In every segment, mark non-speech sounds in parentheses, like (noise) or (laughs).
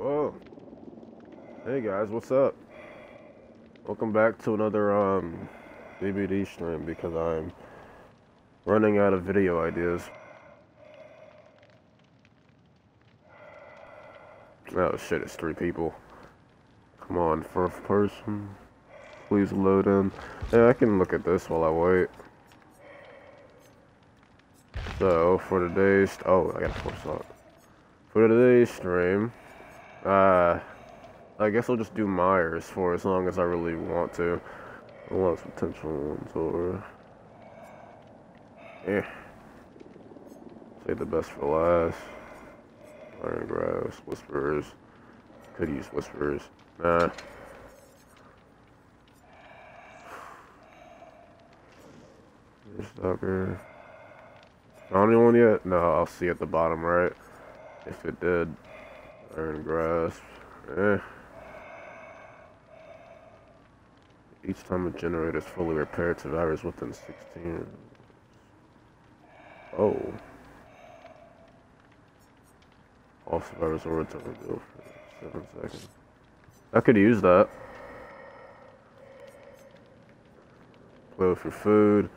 Oh. Hey guys, what's up? Welcome back to another um DBD stream because I'm running out of video ideas. Oh shit, it's three people. Come on, first person. Please load in. Yeah, I can look at this while I wait. So, for today's... Oh, I gotta force up. For today's stream, uh, I guess I'll just do Myers for as long as I really want to. Unless potential ones or... Eh. Save the best for last. Iron Grasp, Whisperers. Could use Whisperers. Nah. Stalker. Found anyone yet? No, I'll see at the bottom right. If it did. Iron Grasp. Eh. Each time a generator is fully repaired, survivors within 16. Oh. All survivors will return to go for 7 seconds. I could use that. Play with your food.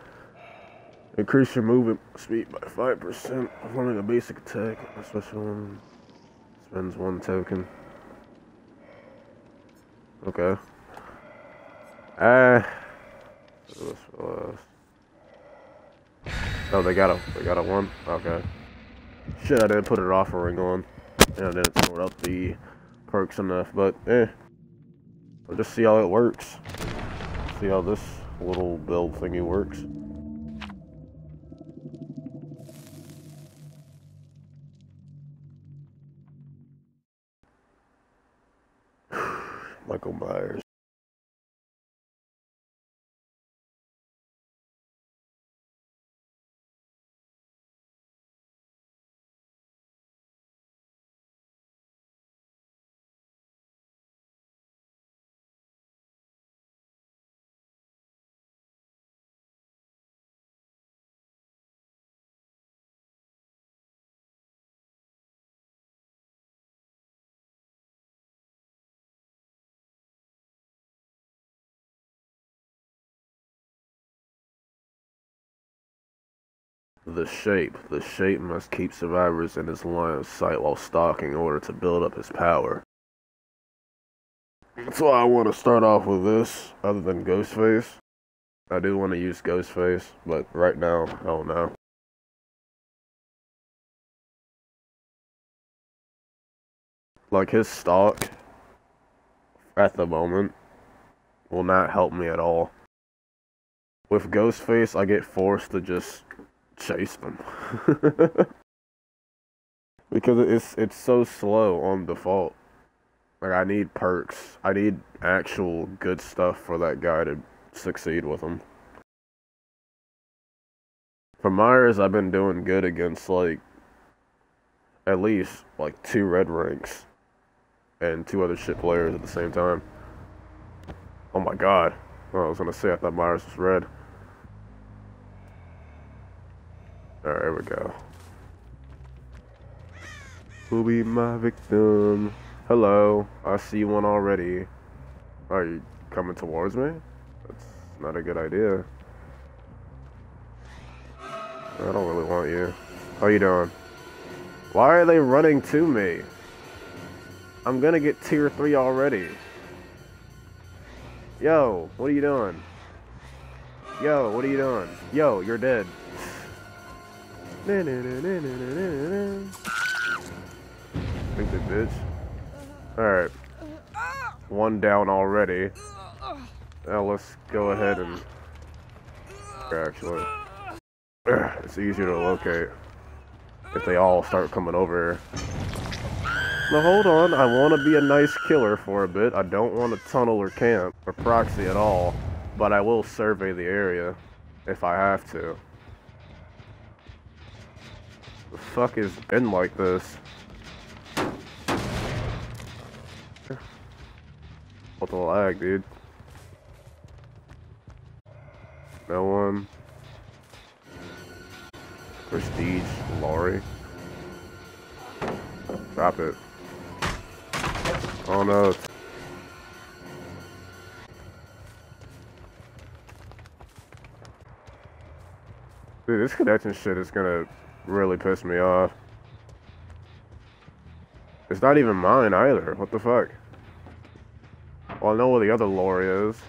Increase your movement speed by 5%. Performing a basic attack. A special one spends one token. Okay. Uh, oh, they got a they got a one. Okay. Shit, I didn't put an offering on, and I didn't sort out the perks enough. But eh, we'll just see how it works. See how this little build thingy works. Michael The shape. The shape must keep survivors in his line of sight while stalking in order to build up his power. That's why I want to start off with this, other than Ghostface. I do want to use Ghostface, but right now, I don't know. Like his stock at the moment will not help me at all. With Ghostface, I get forced to just chase them. (laughs) because it's it's so slow on default. Like I need perks. I need actual good stuff for that guy to succeed with him. For Myers, I've been doing good against like at least like two red ranks and two other shit players at the same time. Oh my god. Oh, I was gonna say I thought Myers was red. Alright, here we go. Who'll be my victim? Hello, I see one already. Are you coming towards me? That's not a good idea. I don't really want you. How you doing? Why are they running to me? I'm gonna get tier 3 already. Yo, what are you doing? Yo, what are you doing? Yo, you're dead. Stupid bitch. Alright. One down already. Now let's go ahead and... Actually. It's easier to locate. If they all start coming over. Now hold on, I want to be a nice killer for a bit. I don't want to tunnel or camp or proxy at all. But I will survey the area if I have to. The fuck is been like this? What the lag, dude? No one. Prestige, Laurie. Stop it. Oh no. Dude, this connection shit is gonna really pissed me off. It's not even mine either. What the fuck? Well, I know where the other Laurie is.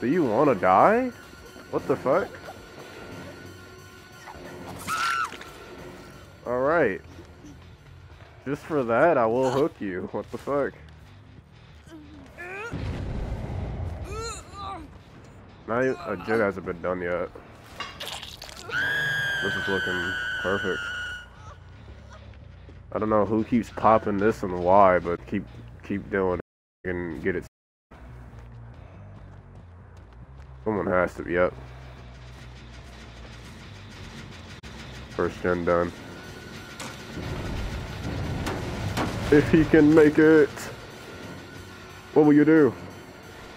Do you want to die? What the fuck? Alright. Just for that, I will hook you. What the fuck? Not even, a jet hasn't been done yet. This is looking perfect. I don't know who keeps popping this and why, but keep keep doing it and get it Someone has to, be up. First gen done. If he can make it, what will you do?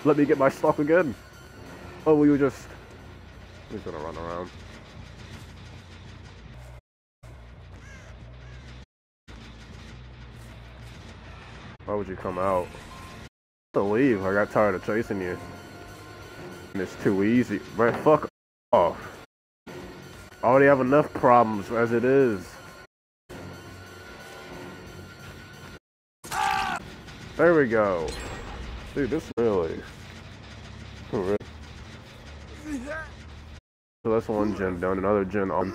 Let me get my stock again? Or will you just... He's gonna run around. Why would you come out? To leave, I got tired of chasing you. It's too easy. Man, fuck off. I already have enough problems as it is. There we go. Dude, this really... So that's one gen done, another gen on.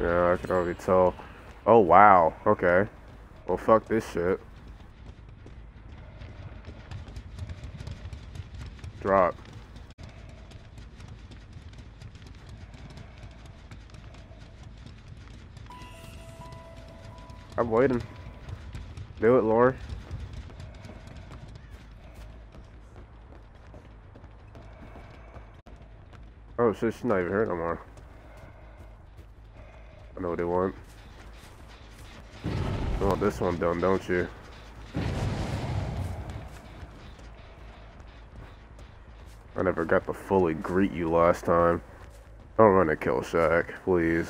Yeah, I can already tell. Oh, wow. Okay. Well, fuck this shit. Drop. I'm waiting. Do it, Laurie. Oh shit, she's not even here no more. I know what they want. You want this one done, don't you? I never got to fully greet you last time. Don't run a kill shack, please.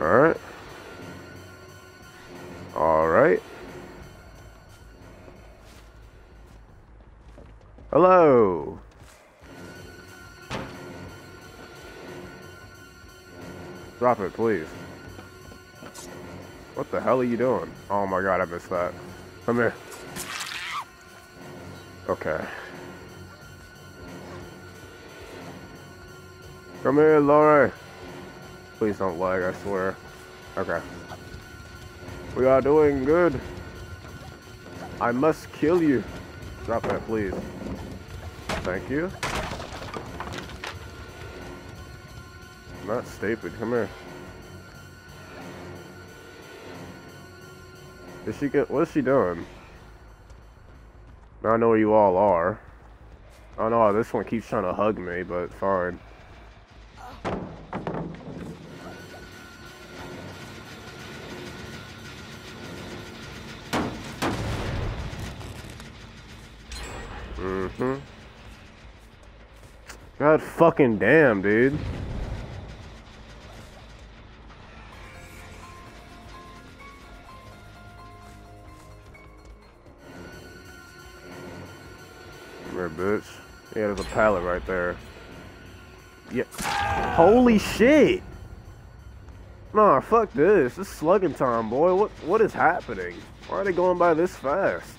Alright. Alright. Hello. Drop it, please. What the hell are you doing? Oh my god, I missed that. Come here. Okay. Come here, Laura. Please don't lag, I swear. Okay. We are doing good. I must kill you. Drop that, please. Thank you. Not stupid. Come here. Is she get? What is she doing? I know where you all are. Oh no, this one keeps trying to hug me, but fine. Mm-hmm. God fucking damn, dude. Pallet right there. Yeah. Holy shit! Nah, fuck this. This slugging time, boy. What what is happening? Why are they going by this fast?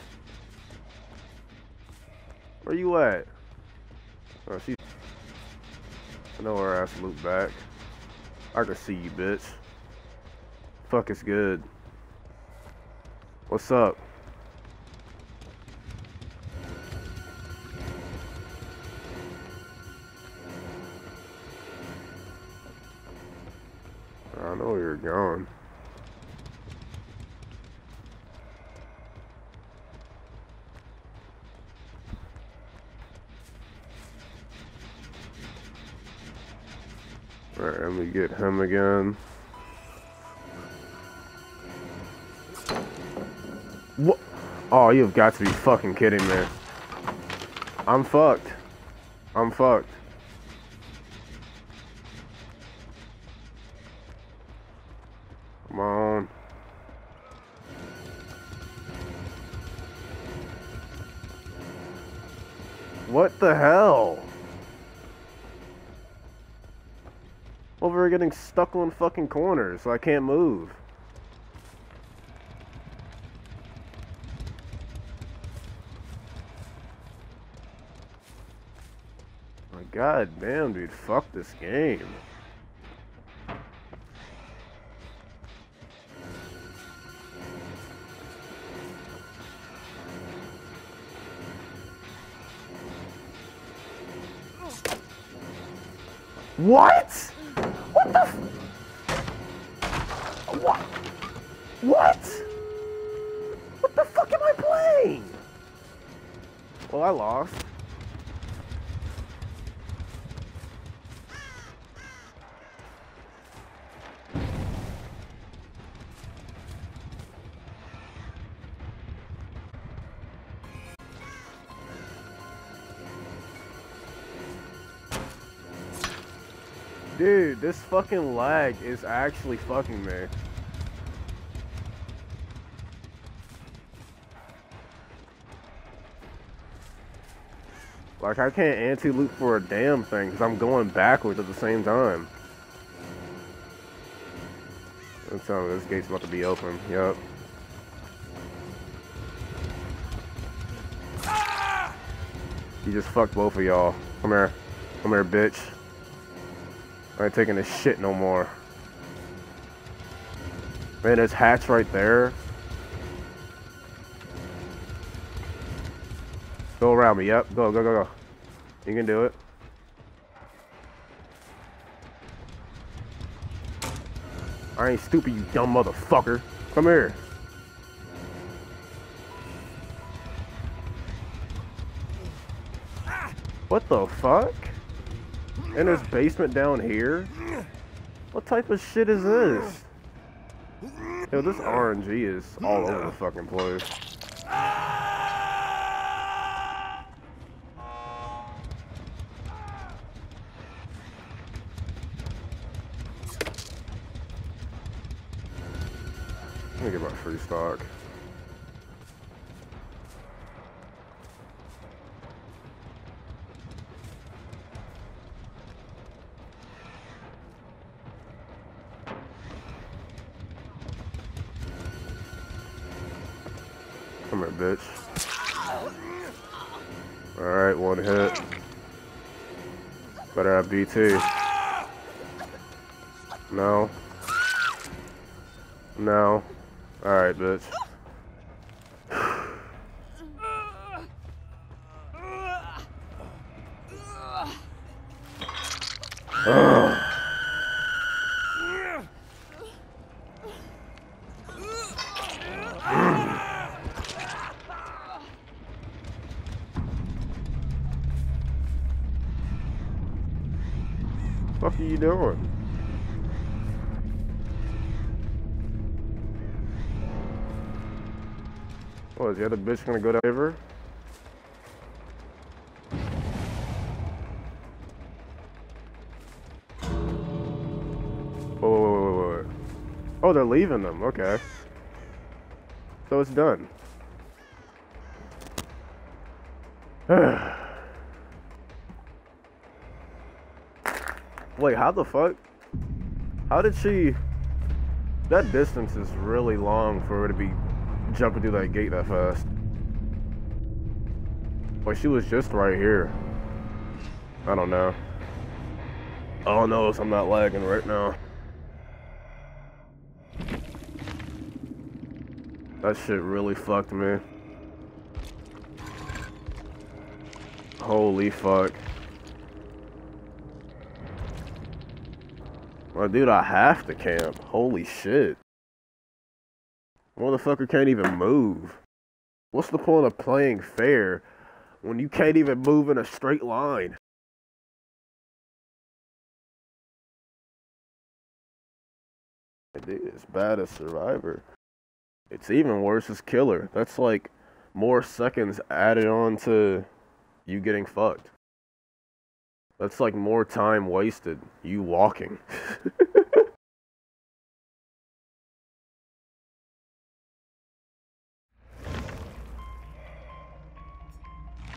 Where you at? Oh, she. I know her ass loop back. I can see you, bitch. Fuck is good. What's up? Again. What? Oh, you've got to be fucking kidding me. I'm fucked. I'm fucked. Stuck on fucking corners, so I can't move. My god damn, dude, fuck this game. What I lost. Dude, this fucking lag is actually fucking me. Like, I can't anti-loop for a damn thing because I'm going backwards at the same time. I'm telling you, this gate's about to be open. Yup. He just fucked both of y'all. Come here. Come here, bitch. I ain't taking this shit no more. Man, there's hatch right there. Go around me. Yep. Go, go, go, go. You can do it. I ain't stupid, you dumb motherfucker. Come here. What the fuck? In this basement down here? What type of shit is this? Yo, this RNG is all over the fucking place. Let me get my free stock. Come here, bitch. Alright, one hit. Better have BT. No. No. Alright, bitch. The other bitch gonna go down river? Whoa, whoa, whoa. Oh, they're leaving them. Okay. So it's done. (sighs) Wait, how the fuck? How did she... That distance is really long for her to be jumping through that gate that fast. Like, she was just right here. I don't know. Oh no, I'm not lagging right now. That shit really fucked me. Holy fuck. Well, dude, I have to camp. Holy shit. Motherfucker can't even move. What's the point of playing fair when you can't even move in a straight line? Dude, it's bad as Survivor. It's even worse as Killer. That's like more seconds added on to you getting fucked. That's like more time wasted. You walking. (laughs)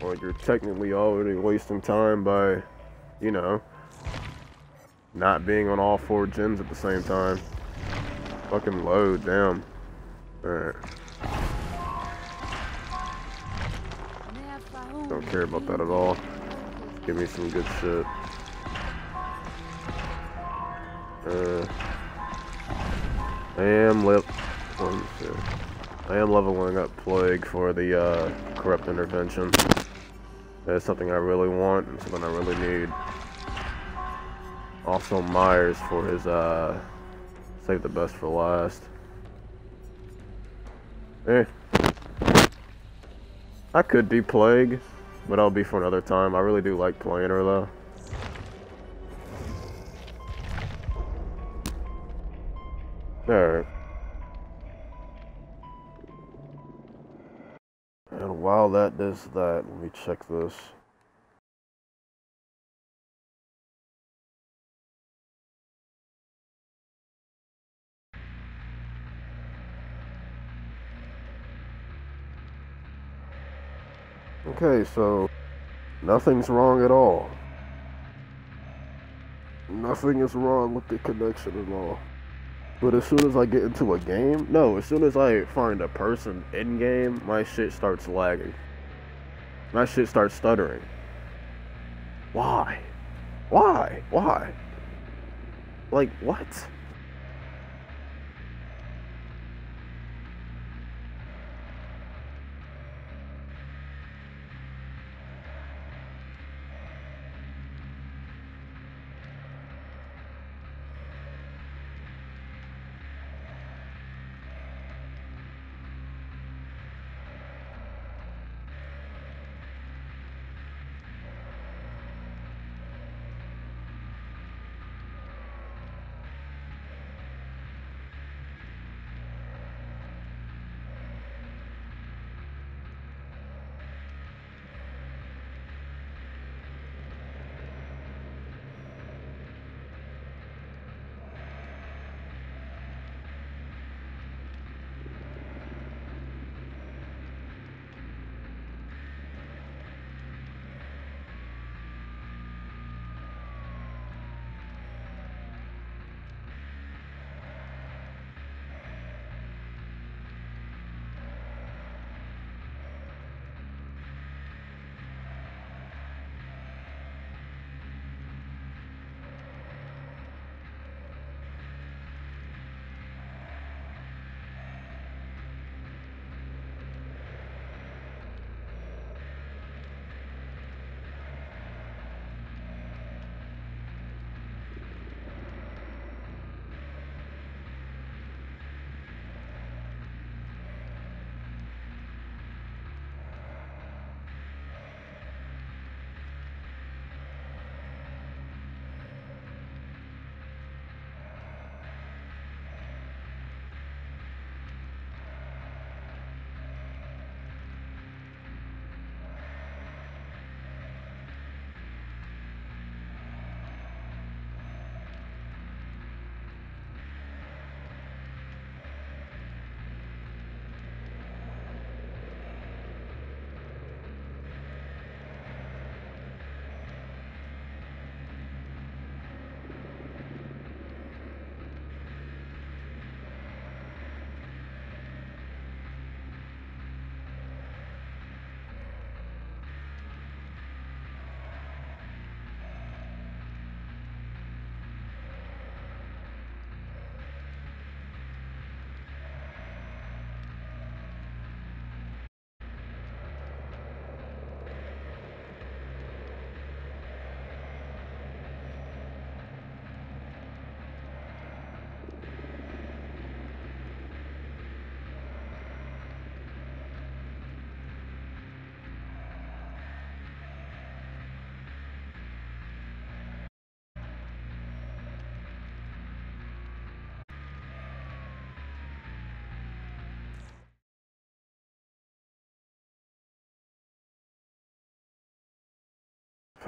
Like you're technically already wasting time by, you know, not being on all four gens at the same time. Fucking load, damn. Alright. Don't care about that at all. Give me some good shit. Uh, I am lip. I am leveling up Plague for the uh, corrupt intervention. That's something I really want and something I really need. Also Myers for his uh, save the best for last. Eh. I could be Plague, but I'll be for another time. I really do like playing her though. Alright. While that does that, let me check this. Okay, so nothing's wrong at all. Nothing is wrong with the connection at all. But as soon as I get into a game, no, as soon as I find a person in game, my shit starts lagging. My shit starts stuttering. Why? Why? Why? Like, what?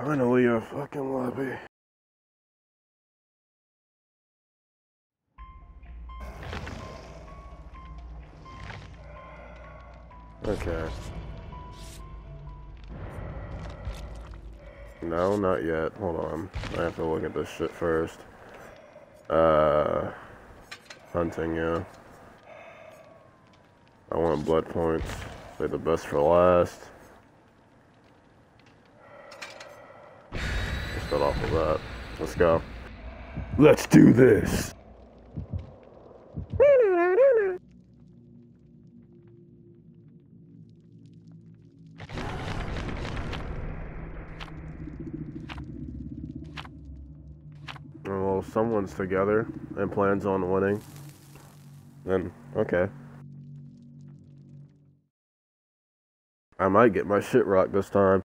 Finally a fucking lobby. Okay. No, not yet. Hold on. I have to look at this shit first. Uh, hunting, yeah. I want blood points. Say the best for last. Let's start off with that. Let's go. Let's do this! Well, someone's together and plans on winning. Then, okay. I might get my shit rocked this time.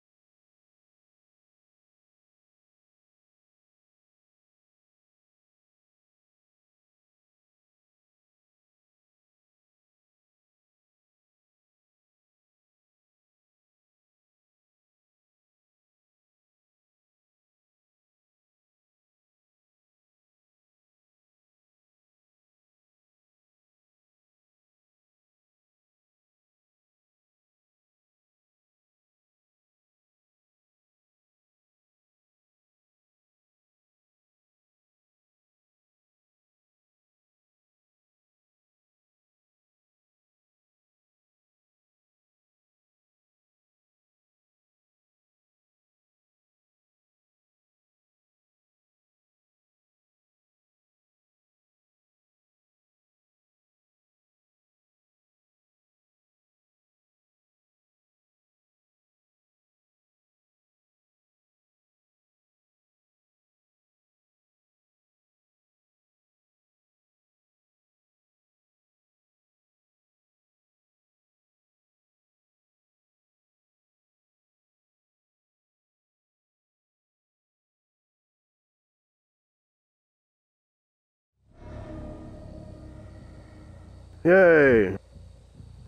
Yay!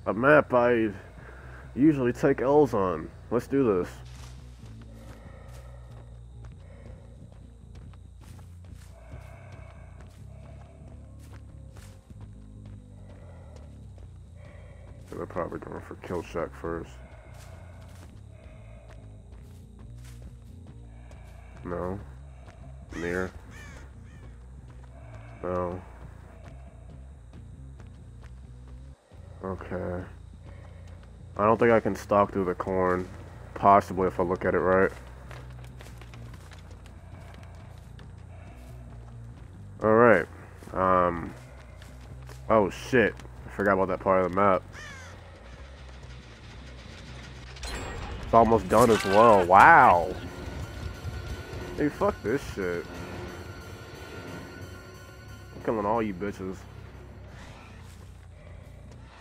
A map I usually take L's on. Let's do this. They're probably going for kill check first. No. Near. No. Okay. I don't think I can stalk through the corn. Possibly if I look at it right. Alright. Um. Oh shit. I forgot about that part of the map. It's almost done as well. Wow. Hey, fuck this shit. I'm killing all you bitches.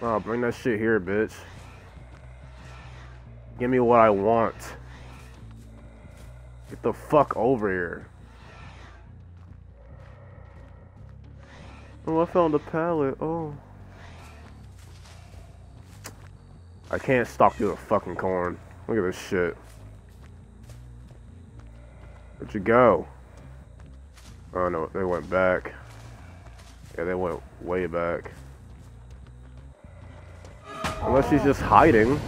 Oh, bring that shit here, bitch. Give me what I want. Get the fuck over here. Oh, I found a pallet. Oh. I can't stalk through the fucking corn. Look at this shit. Where'd you go? Oh no, they went back. Yeah, they went way back. Unless she's just hiding.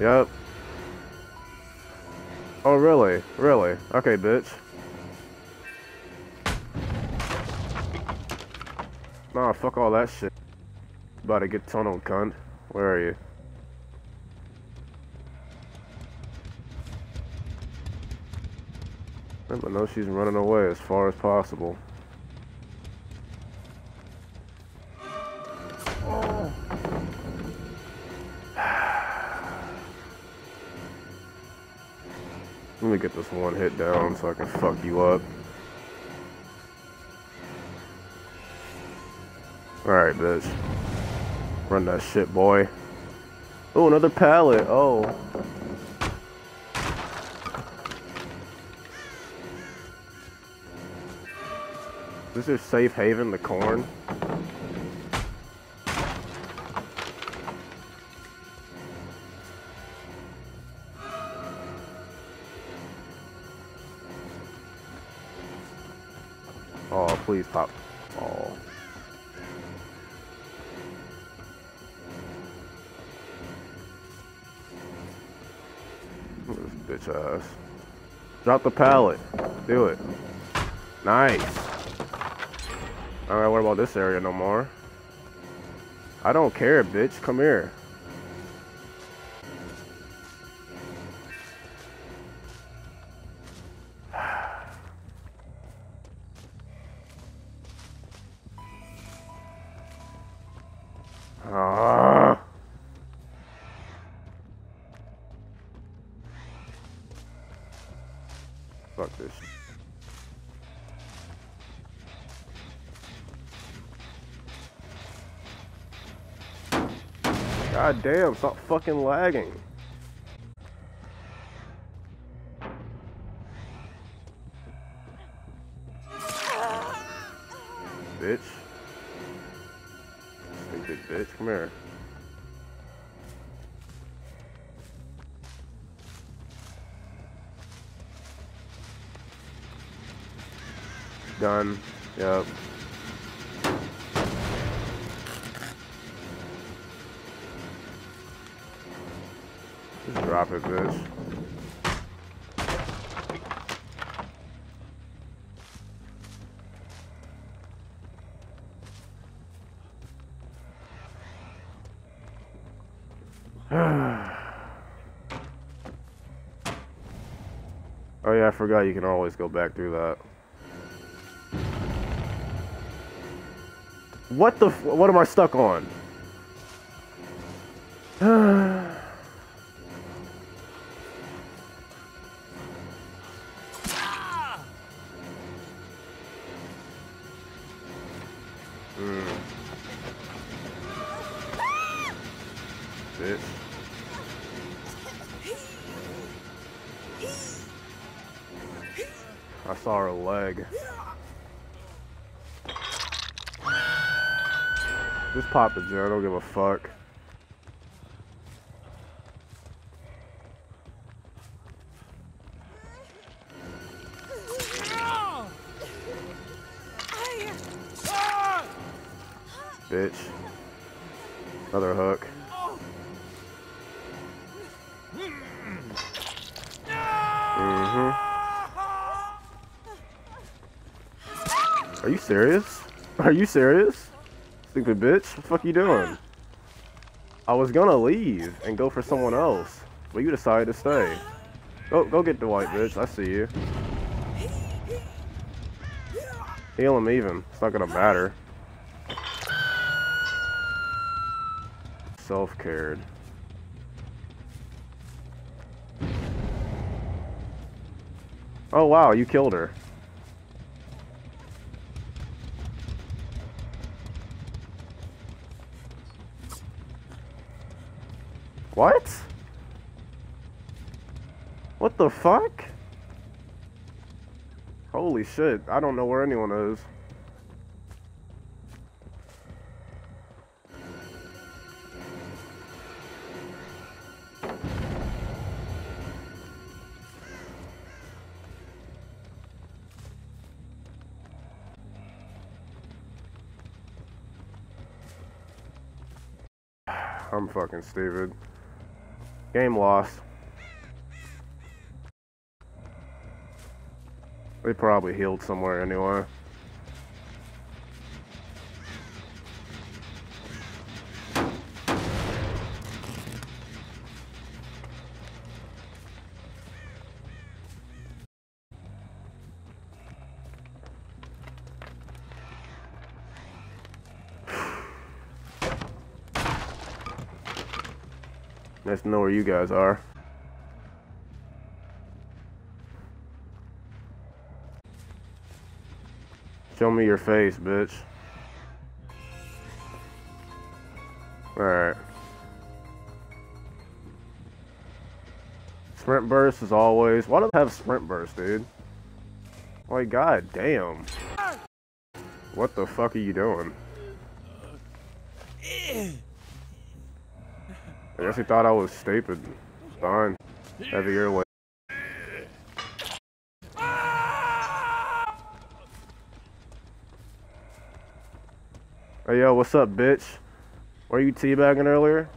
Yep. Oh, really? Really? Okay, bitch. Nah, fuck all that shit. About to get tunneled, cunt. Where are you? I know she's running away as far as possible. Let me get this one hit down so I can fuck you up. Alright, bitch. Run that shit, boy. Oh, another pallet. Oh. This is safe haven, the corn. Drop the pallet. Do it. Nice. I don't worry about this area no more. I don't care, bitch. Come here. God damn, stop fucking lagging. I forgot you can always go back through that. What the what am I stuck on? (sighs) pop the gen, I don't give a fuck. Bitch. Another hook. Mm-hmm. Are you serious? Are you serious? Stupid bitch. What the fuck you doing? I was gonna leave and go for someone else, but you decided to stay. Go, go get the white bitch. I see you. Heal him even. It's not gonna matter. Self-cared. Oh wow, you killed her. What? What the fuck? Holy shit, I don't know where anyone is. (sighs) I'm fucking stupid. Game lost. They probably healed somewhere anyway. Nice to know where you guys are. Me your face, bitch. Alright. Sprint burst as always. Why do they have sprint burst, dude? Like, god damn. What the fuck are you doing? I guess he thought I was stupid. Fine. Heavy airway. Hey, yo, what's up, bitch? Were you teabagging earlier?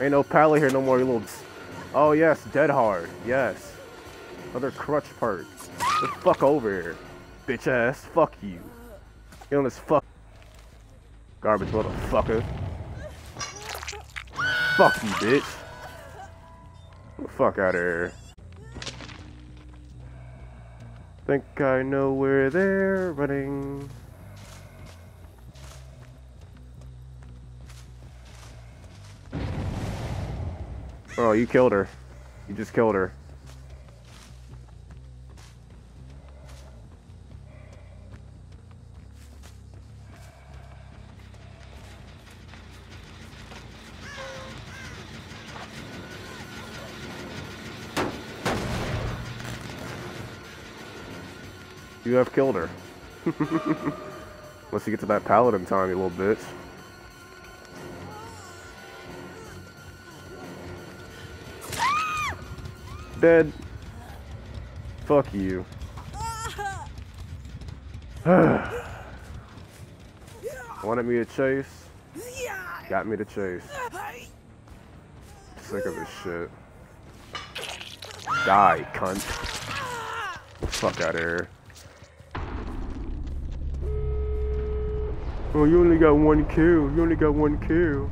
Ain't no pally here no more, you little... Oh, yes, dead hard. Yes. Other crutch perk. The fuck over here. Bitch ass. Fuck you. Get on this fuck... Garbage motherfucker. Fuck you, bitch. Fuck out of here. Think I know where they're running. Oh, you killed her. You just killed her. You have killed her. (laughs) Once you get to that paladin time, you little bitch. Dead. Fuck you. (sighs) Wanted me to chase. Got me to chase. Sick of this shit. Die, cunt. Fuck out of here. Oh, you only got one kill. You only got one kill.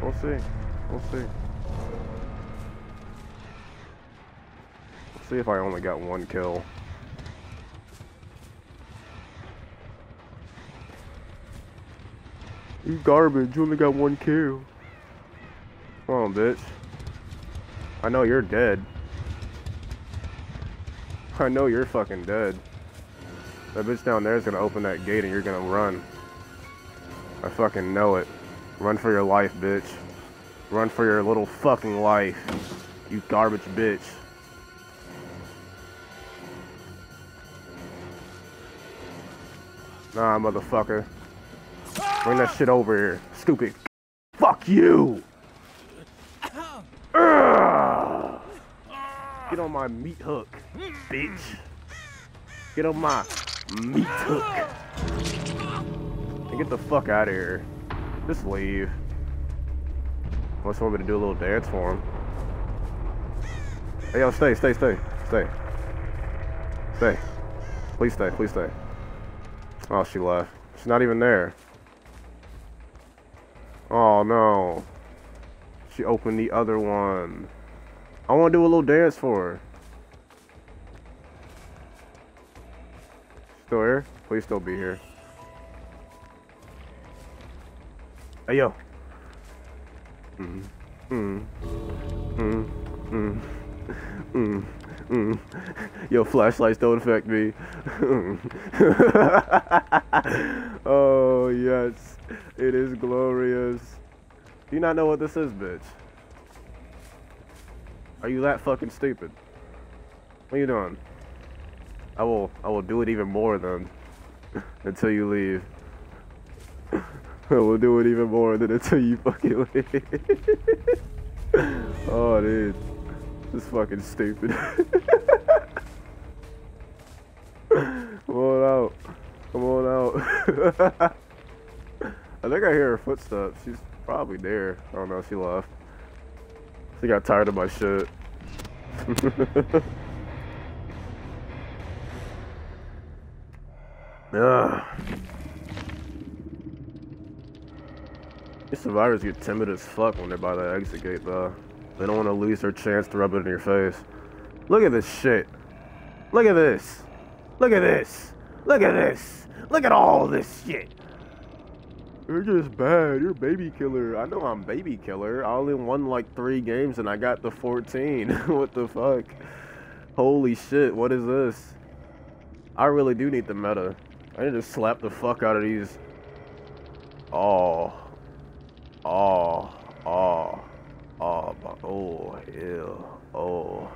We'll see. We'll see. See if I only got one kill. You garbage. You only got one kill. Come on, bitch. I know you're dead. I know you're fucking dead. That bitch down there is gonna open that gate and you're gonna run. I fucking know it. Run for your life, bitch. Run for your little fucking life. You garbage bitch. Nah, motherfucker. Bring that shit over here. Stupid. Fuck you! Get on my meat hook, bitch. Get on my meat hook. And get the fuck out of here. Just leave. Unless you want me to do a little dance for him. Hey, yo, stay, stay, stay, stay. Stay. Please stay, please stay. Oh, she left. She's not even there. Oh, no. She opened the other one. I want to do a little dance for her. Still here? Please still be here. Hey, yo. Mm. Mm. Mm. Mm. Mm. Yo, flashlights don't affect me. (laughs) oh, yes. It is glorious. Do you not know what this is, bitch? Are you that fucking stupid? What are you doing? I will I will do it even more then (laughs) until you leave. (laughs) I will do it even more than until you fucking (laughs) leave. oh dude. This is fucking stupid. Come on out. Come on out. I think I hear her footsteps. She's probably there. I don't know, she left. She got tired of my shit. Ugh. These survivors get timid as fuck when they're by the exit gate, though. They don't want to lose their chance to rub it in your face. Look at this shit. Look at this. Look at this. Look at this. Look at all this shit. You're just bad. You're baby killer. I know I'm baby killer. I only won like three games and I got the 14. (laughs) what the fuck? Holy shit, what is this? I really do need the meta. I need to slap the fuck out of these. Oh. Oh. Oh. Oh. Oh. Ew. Oh.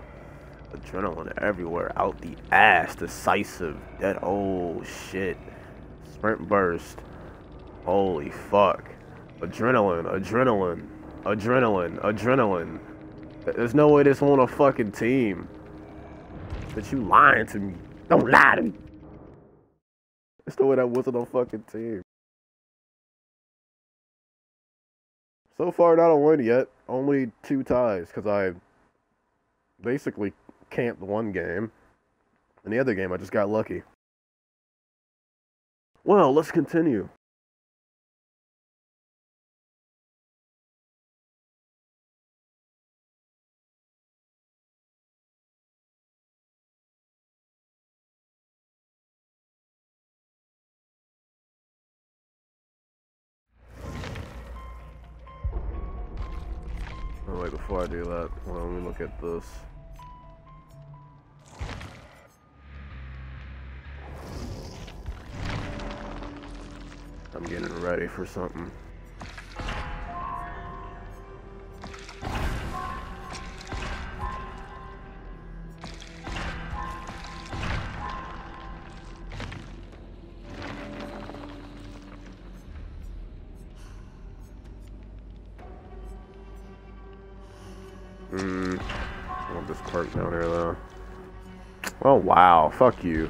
Adrenaline everywhere. Out the ass. Decisive. Dead. Oh, shit. Sprint burst. Holy fuck. Adrenaline. Adrenaline. Adrenaline. Adrenaline. There's no way this on a fucking team. But you lying to me. Don't lie to me. It's the way that wasn't a fucking team. So far, not a win yet. Only two ties because I basically camped one game. And the other game, I just got lucky. Well, let's continue. Before I do that, well, let me look at this. I'm getting ready for something. Wow. Fuck you.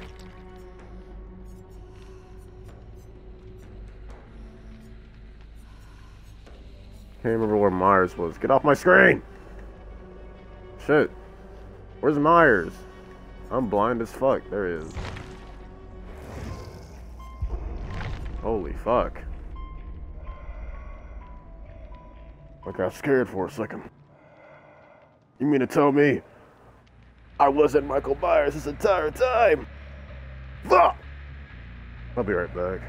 Can't remember where Myers was. Get off my screen! Shit. Where's Myers? I'm blind as fuck. There he is. Holy fuck. I got scared for a second. You mean to tell me I wasn't Michael Myers this entire time? Fuck! I'll be right back.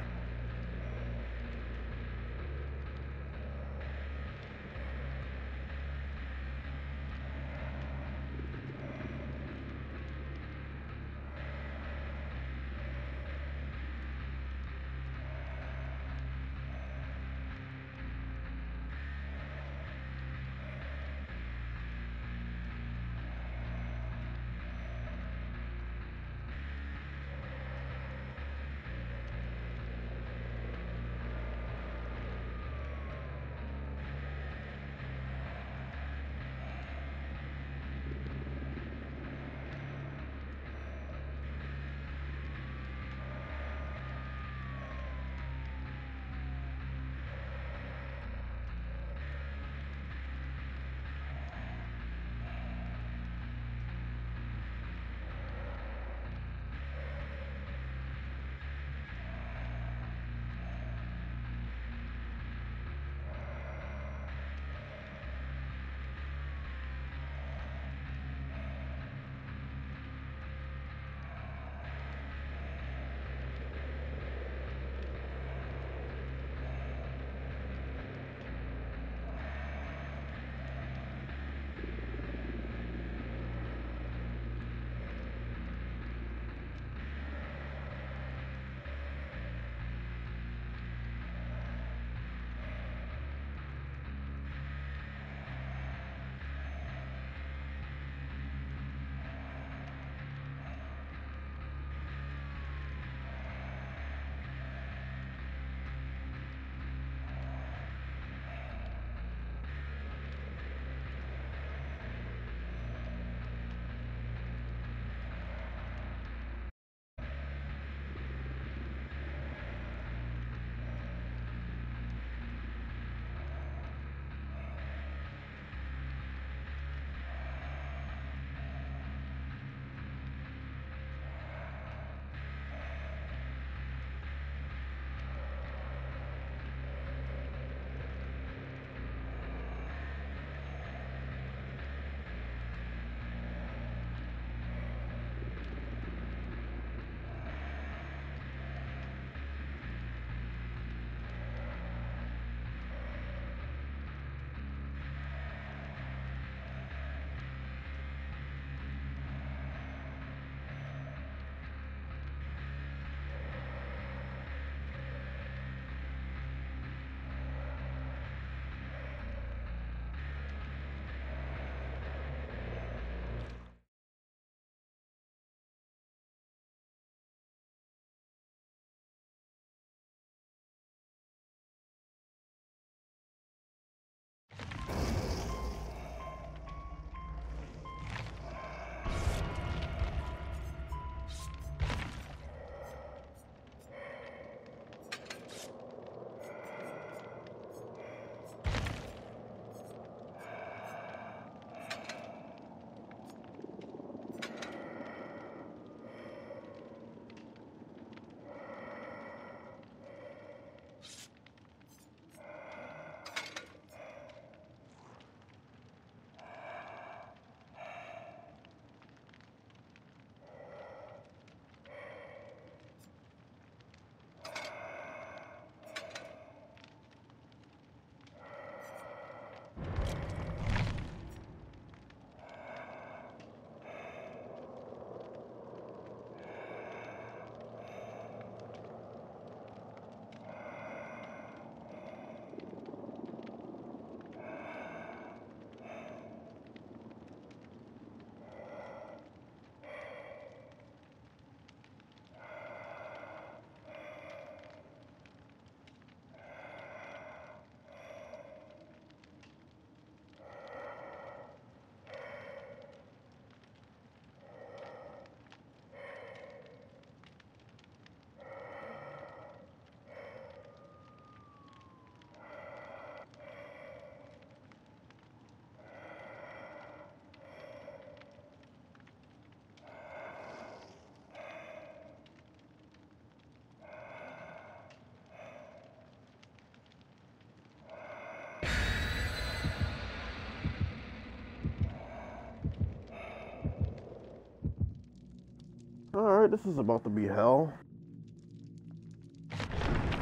Alright, this is about to be hell.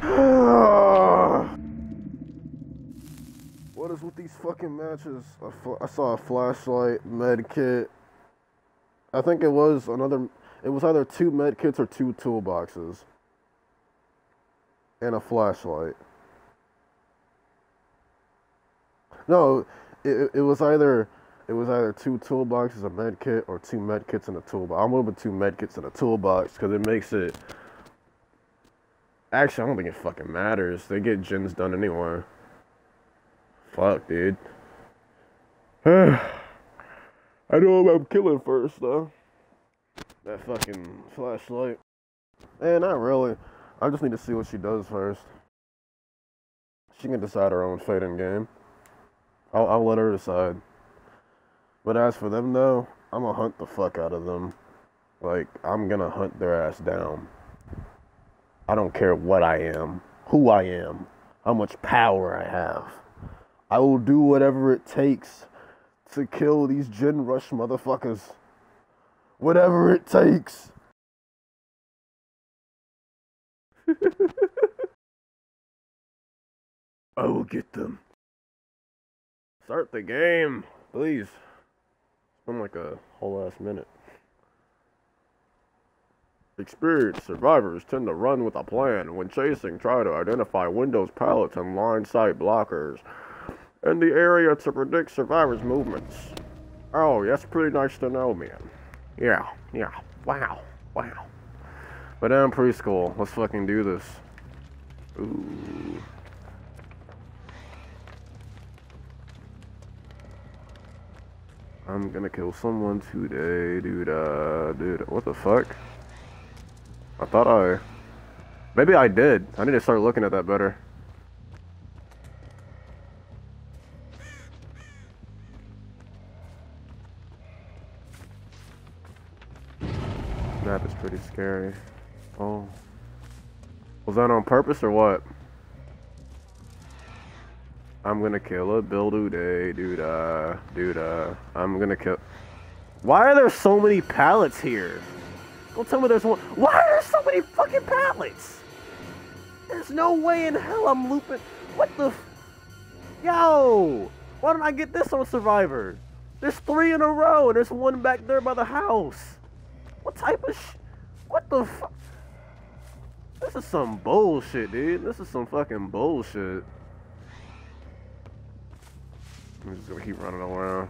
(sighs) what is with these fucking matches? I, I saw a flashlight, med kit. I think it was another. It was either two med kits or two toolboxes. And a flashlight. No, it, it was either it was either two toolboxes, a med kit, or two med kits in a toolbox. I'm moving two med kits in a toolbox because it makes it. Actually, I don't think it fucking matters. They get gens done anywhere. Fuck, dude. (sighs) I know I'm killing first though. That fucking flashlight. And not really. I just need to see what she does first. She can decide her own fate in game. I'll, I'll let her decide. But as for them though, I'm gonna hunt the fuck out of them. Like, I'm gonna hunt their ass down. I don't care what I am, who I am, how much power I have. I will do whatever it takes to kill these Gen Rush motherfuckers. Whatever it takes. (laughs) I will get them. Start the game, please. Like a whole last minute. Experienced survivors tend to run with a plan. When chasing, try to identify windows, pallets, and line sight blockers in the area to predict survivors' movements. Oh, that's pretty nice to know, man. Yeah, yeah. Wow, wow. But I'm preschool. Let's fucking do this. Ooh. I'm gonna kill someone today, dude. Uh, dude, what the fuck? I thought I... Maybe I did. I need to start looking at that better. Map is pretty scary. Oh. Was that on purpose or what? I'm gonna kill a Buildu day, dude. Uh, dude. Uh, I'm gonna kill. Why are there so many pallets here? Don't tell me there's one. Why are there so many fucking pallets? There's no way in hell I'm looping. What the? Yo! Why don't I get this on Survivor? There's three in a row, and there's one back there by the house. What type of sh? What the fuck? This is some bullshit, dude. This is some fucking bullshit. I'm just gonna keep running around.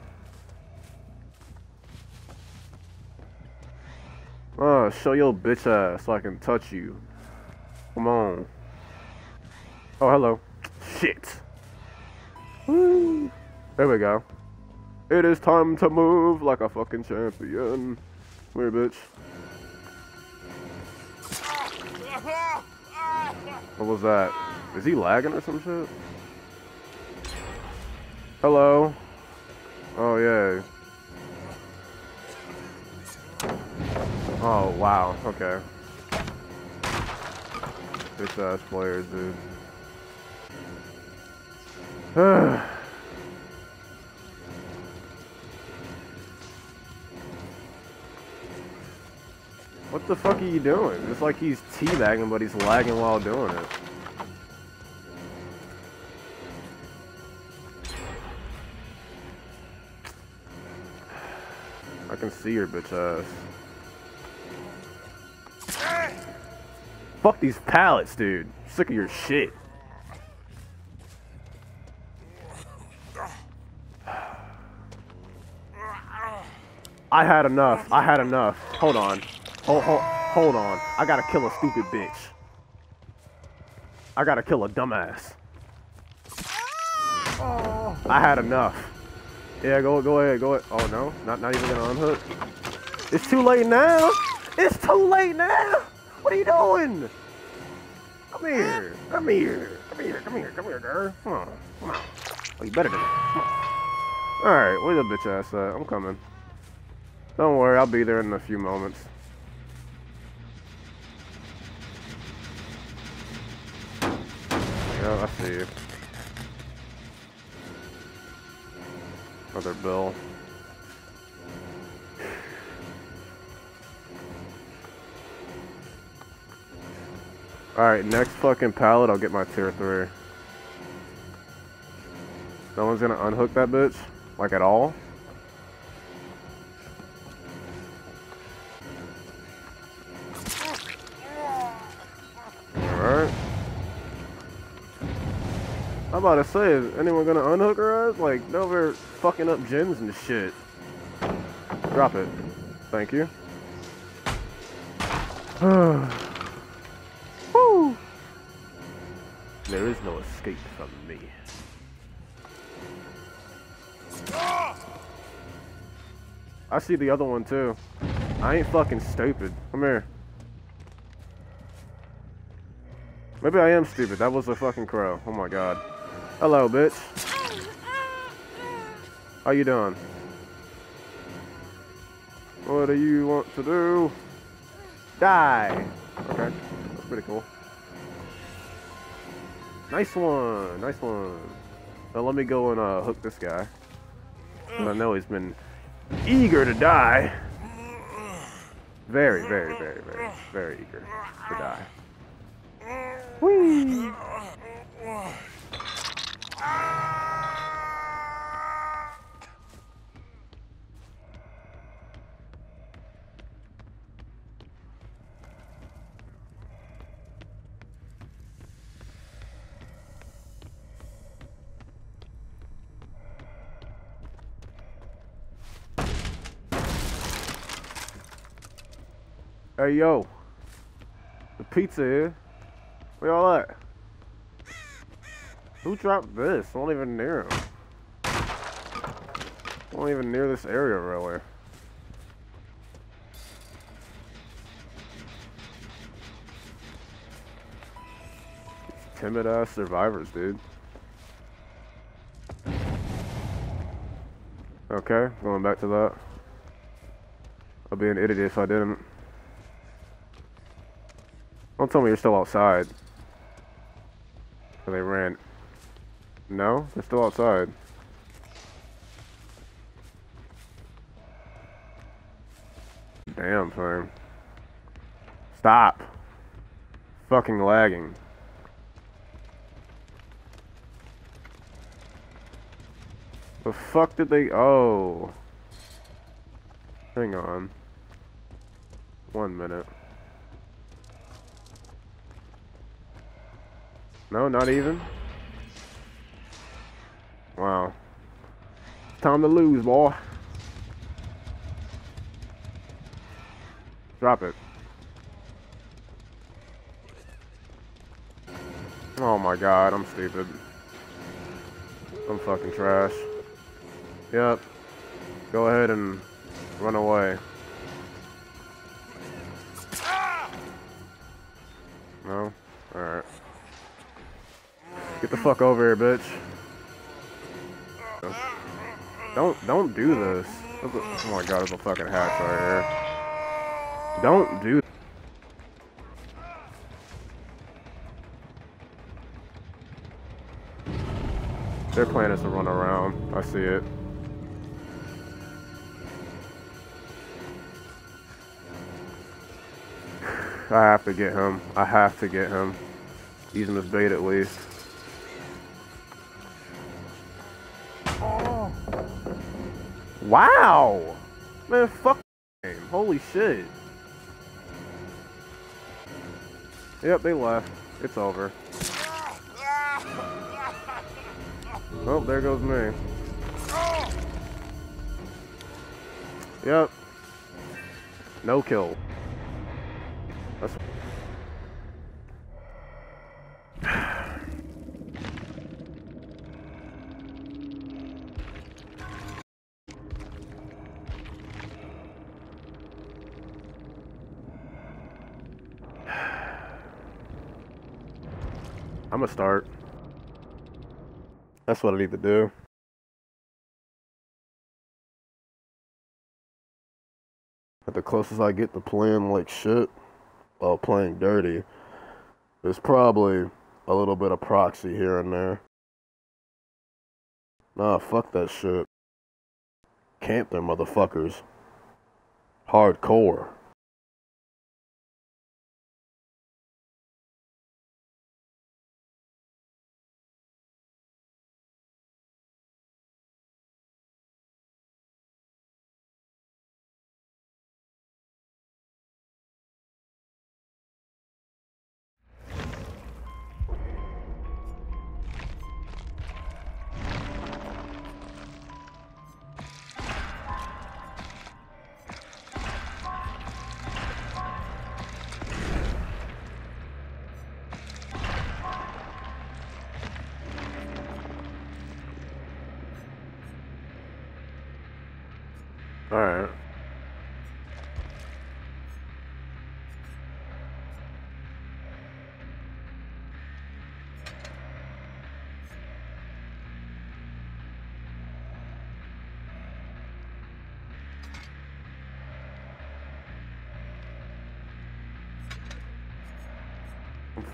Oh, show your bitch ass so I can touch you. Come on. Oh, hello. Shit. Woo. There we go. It is time to move like a fucking champion. Come here, bitch. What was that? Is he lagging or some shit? Hello. Oh, yeah. Oh, wow. Okay. Bitch ass players, dude. (sighs) what the fuck are you doing? It's like he's teabagging, but he's lagging while doing it. Can see your bitch ass. Fuck these pallets, dude. Sick of your shit. I had enough. I had enough. Hold on. Hold, hold, hold on. I gotta kill a stupid bitch. I gotta kill a dumbass. I had enough. Yeah, go go ahead, go ahead. Oh no, not not even gonna unhook. It's too late now. It's too late now. What are you doing? Come here. Come here. Come here. Come here. Come here, girl. Come on. Come on. Oh, you better than that. All right, where the bitch ass at? I'm coming. Don't worry, I'll be there in a few moments. Yeah, I see you. Brother Bill. Alright, next fucking pallet, I'll get my tier 3. No one's gonna unhook that bitch? Like at all? About to say, is anyone gonna unhook her ass? Like, no, we're fucking up gens and shit. Drop it. Thank you. (sighs) There is no escape from me. I see the other one too. I ain't fucking stupid. Come here. Maybe I am stupid. That was a fucking crow. Oh my god. Hello, bitch. How you doing? What do you want to do? Die! Okay. That's pretty cool. Nice one. Nice one. Now let me go and uh, hook this guy. I know he's been eager to die. Very, very, very, very, very eager to die. Whee! Hey yo, the pizza here. Where y'all at? Who dropped this? I don't even near him. I don't even near this area really. Timid ass survivors, dude. Okay, going back to that. I'd be an idiot if I didn't. Don't tell me you're still outside. they ran. No? They're still outside. Damn thing. Stop. Fucking lagging. The fuck did they... Oh. Hang on. One minute. No, not even? Wow. Time to lose, boy. Drop it. Oh my god, I'm stupid. I'm fucking trash. Yep. Go ahead and run away. No? Alright. Get the fuck over here, bitch. Don't, don't do this. Oh my god, there's a fucking hatch right here. Don't do Their plan is to run around. I see it. (sighs) I have to get him. I have to get him. Using this bait at least. Wow! Man, fuck game. Holy shit. Yep, they left. It's over. Oh, there goes me. Yep. No kill. I'm gonna start. That's what I need to do. But the closest I get to playing like shit, while playing dirty, is probably a little bit of proxy here and there. Nah, fuck that shit. Camp them motherfuckers. Hardcore.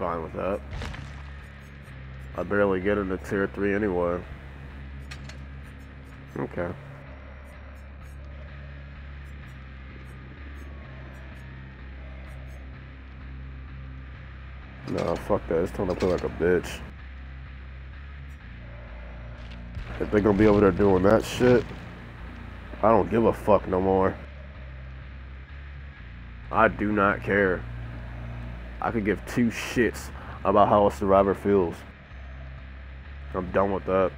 Fine with that. I barely get into tier 3 anyway. Okay. No, fuck that. It's time to play like a bitch. If they're gonna be over there doing that shit, I don't give a fuck no more. I do not care. I could give two shits about how a survivor feels. I'm done with that.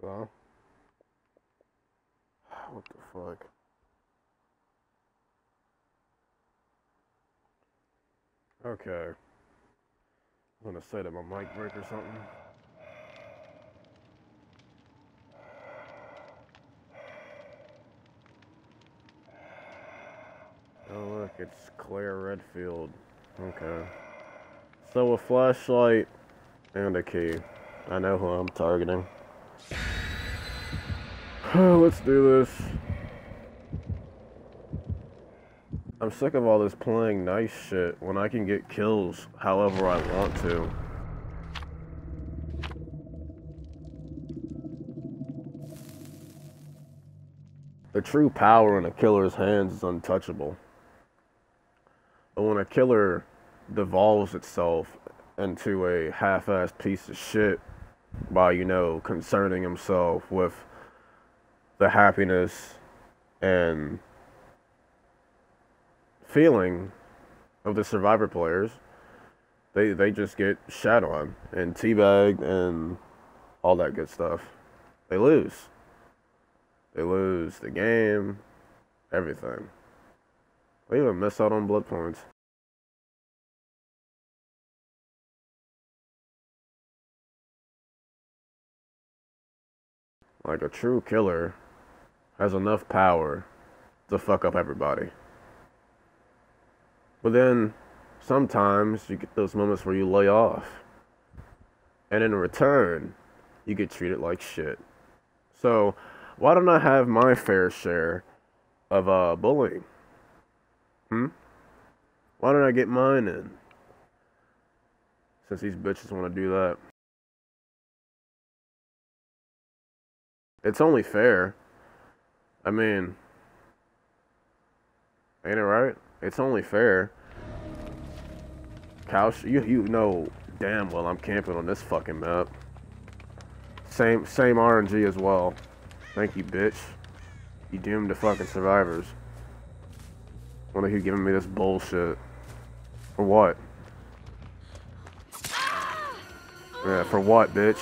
Well, what the fuck? Okay. I'm gonna set up my mic break or something. Oh look, it's Claire Redfield. Okay. So a flashlight and a key. I know who I'm targeting. (sighs) Let's do this. I'm sick of all this playing nice shit when I can get kills however I want to. The true power in a killer's hands is untouchable. But when a killer devolves itself into a half-assed piece of shit by, you know, concerning himself with the happiness and feeling of the survivor players they they just get shat on and teabagged and all that good stuff. They lose. They lose the game everything. They even miss out on blood points like a true killer has enough power to fuck up everybody but then sometimes you get those moments where you lay off. And in return, you get treated like shit. So, why don't I have my fair share of uh, bullying? Hmm? Why don't I get mine in? Since these bitches want to do that. It's only fair. I mean, ain't it right? It's only fair. Couch, you you know damn well I'm camping on this fucking map. Same same RNG as well. Thank you, bitch. You doomed to fucking survivors. Wonder who giving me this bullshit. For what? Yeah, for what, bitch?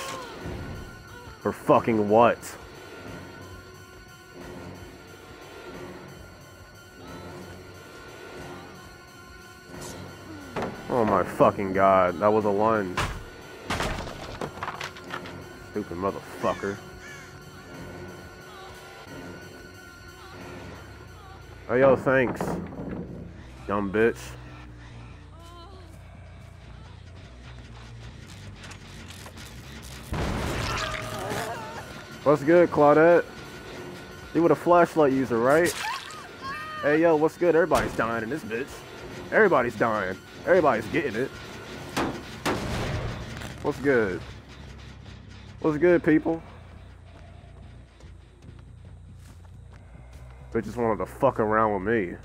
For fucking what? Fucking god, that was a lunge. Stupid motherfucker. Oh yo, thanks. Dumb bitch. What's good, Claudette? You with a flashlight user, right? Hey yo, what's good? Everybody's dying in this bitch. Everybody's dying. Everybody's getting it. What's good? What's good, people? They just wanted to fuck around with me.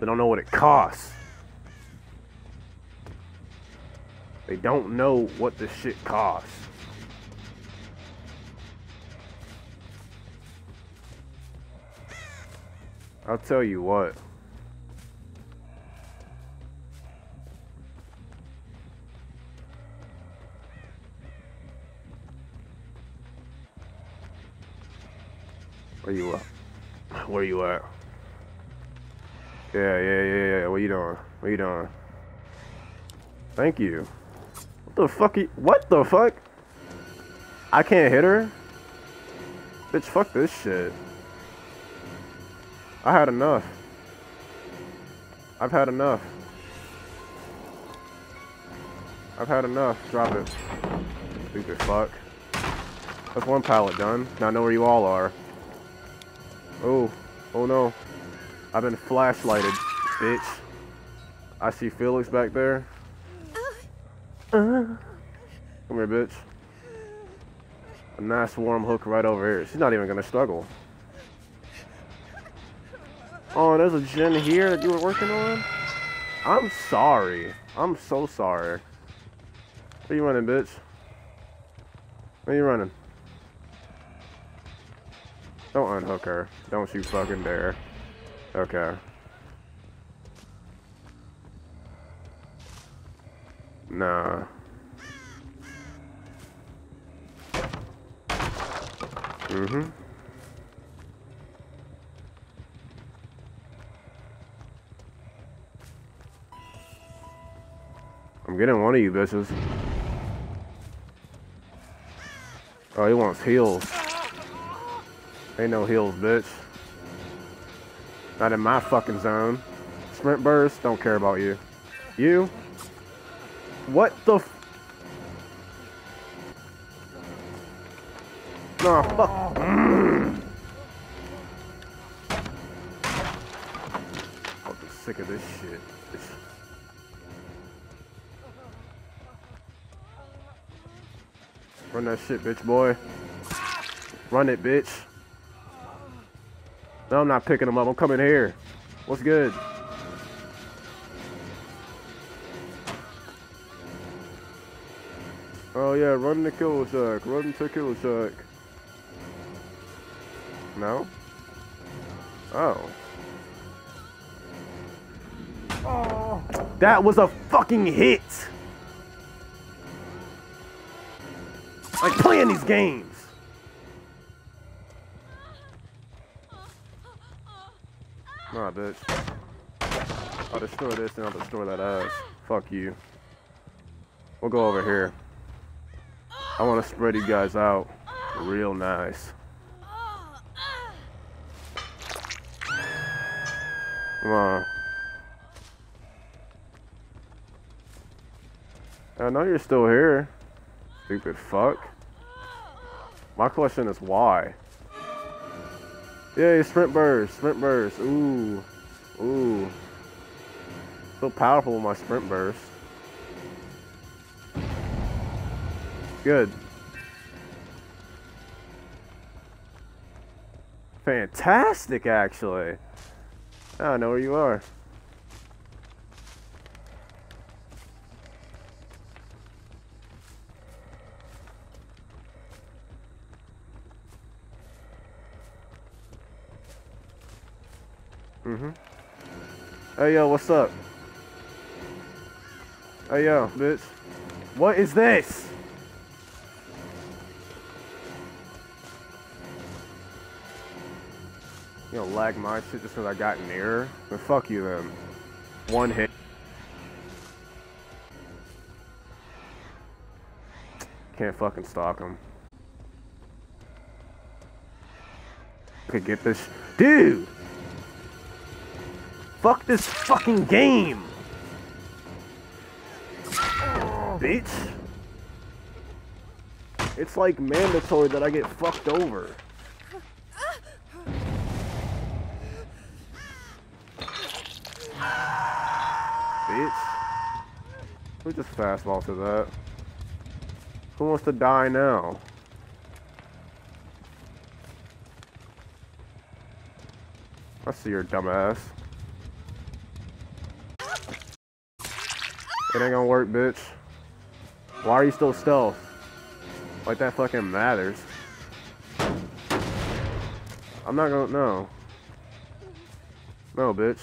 They don't know what it costs. They don't know what this shit costs. I'll tell you what. Where you at? Where you at? Yeah, yeah, yeah, yeah. What you doing? What you doing? Thank you. What the fuck? You, what the fuck? I can't hit her? Bitch, fuck this shit. I had enough. I've had enough. I've had enough. Drop it. Stupid fuck. That's one pallet done. Now I know where you all are. Oh, oh no. I've been flashlighted, bitch. I see Felix back there. Come here, bitch. A nice warm hook right over here. She's not even gonna struggle. Oh, there's a gen here that you were working on? I'm sorry. I'm so sorry. Where you running, bitch? Where you running? Don't unhook her. Don't you fucking dare. Okay. Nah. Mm-hmm. I'm getting one of you bitches. Oh, he wants heals. Ain't no heals, bitch. Not in my fucking zone. Sprint burst, don't care about you. You? What the f- Nah, fuck. Mm. Fucking sick of this shit. Run that shit, bitch boy. Run it, bitch. No, I'm not picking them up. I'm coming here. What's good? Oh yeah, run to kill shark. Run to kill shark. No? Oh. Oh. That was a fucking hit. Like playing these games. Nah, bitch. I'll destroy this and I'll destroy that ass. Fuck you. We'll go over here. I want to spread you guys out real nice. Come on. I know you're still here. Stupid fuck. My question is why? Yay, sprint burst, sprint burst. Ooh. Ooh. So powerful with my sprint burst. Good. Fantastic, actually. I don't know where you are. Mm-hmm. Hey, yo, what's up? Hey, yo, bitch. What is this? You know, lag my shit just because I got near? But fuck you then. One hit. Can't fucking stalk him. Could get this. Dude! Fuck this fucking game! Bitch! It's like mandatory that I get fucked over. Bitch. We just fastball to that. Who wants to die now? I see your dumbass. It ain't gonna work, bitch. Why are you still stealth? Like that fucking matters. I'm not gonna, no. No, bitch.